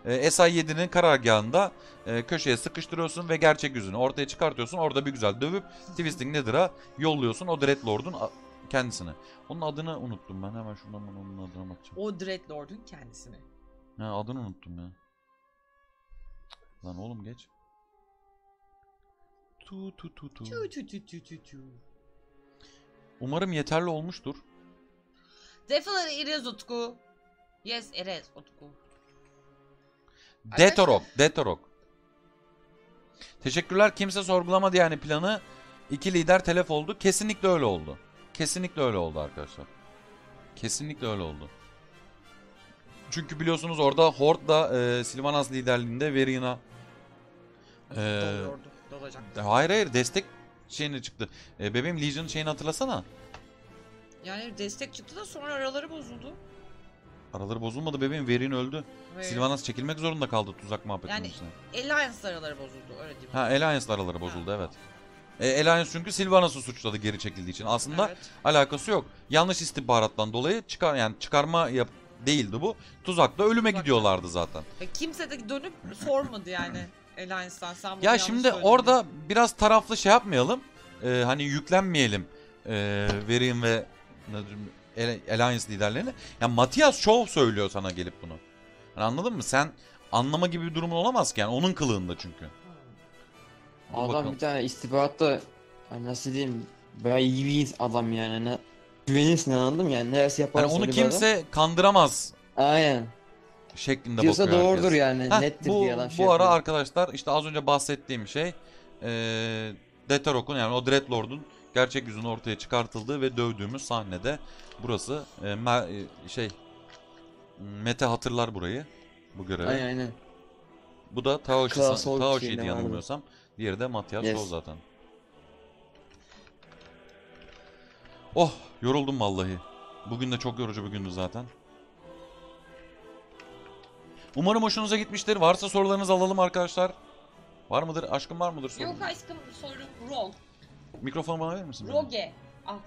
E, SI7'nin karargahında e, köşeye sıkıştırıyorsun ve gerçek yüzünü ortaya çıkartıyorsun. Orada bir güzel dövüp Twisting Nether'a yolluyorsun o Dreadlord'un kendisini. Onun adını unuttum ben. Hemen şuradan bana onun adına bakacağım. O Dreadlord'un kendisini. Ha, adını unuttum ya. Lan oğlum geç. Tu tu tu tu. Tü tü tü tü tü. Umarım yeterli olmuştur. Definitely it is Utku. Yes it is Utku. Detorok, Detorok. Teşekkürler. Kimse sorgulamadı yani planı. İki lider telef oldu. Kesinlikle öyle oldu. Kesinlikle öyle oldu arkadaşlar. Kesinlikle öyle oldu. Çünkü biliyorsunuz orada Horde'da e, Sylvanas liderliğinde Varian'a e, Doluyordu. Dolacaktı. hayır hayır destek şeyine çıktı. E, bebeğim Legion şeyini hatırlasana. Yani destek çıktı da sonra araları bozuldu. Araları bozulmadı bebeğim. Varian öldü. Ve Sylvanas çekilmek zorunda kaldı tuzak muhabbetinin Yani- üstüne. Alliance araları bozuldu öyle diyeyim. Ha Alliance araları bozuldu evet. E, Alliance çünkü Sylvanas'ı suçladı geri çekildiği için. Aslında Evet. alakası yok. Yanlış istihbarattan dolayı çıkar yani çıkarma yap değildi bu. Tuzakla ölüme Tuzakla. gidiyorlardı zaten. Ve kimse de dönüp sormadı yani [laughs] Alliance'dan sen Ya şimdi söyledin orada biraz taraflı şey yapmayalım. Ee, hani yüklenmeyelim e, Varian ve Alliance liderlerine. Ya Matias Show söylüyor sana gelip bunu. Hani anladın mı? Sen anlama gibi bir durumun olamaz ki yani. Onun kılığında çünkü. Dur Adam bakalım. bir tane istihbaratta hani nasıl diyeyim bayağı iyi bir adam yani. Hani güvenirsin anladın mı yani neresi Hani yaparsa onu bir adam. kimse kandıramaz Aynen. şeklinde Diyorsa bakıyor herkes. doğrudur yani. Heh, Nettir bu, diye adam şey bu ara yapıyor. arkadaşlar işte az önce bahsettiğim şey e, Detarok'un yani o Dreadlord'un gerçek yüzünü ortaya çıkartıldığı ve dövdüğümüz sahnede burası e, me- e, şey Mete hatırlar burayı bu görevi. Aynen aynen. Bu da Taoshi Sol Taoshi'ydi yanılmıyorsam. Diğeri de Matias Yes. Show zaten. Oh yoruldum vallahi. Bugün de çok yorucu bir gündü zaten. Umarım hoşunuza gitmiştir. Varsa sorularınızı alalım arkadaşlar. Var mıdır? Aşkım var mıdır? sorun? Yok aşkım soru Rog. Mikrofonu bana verir misin? Roge. Al.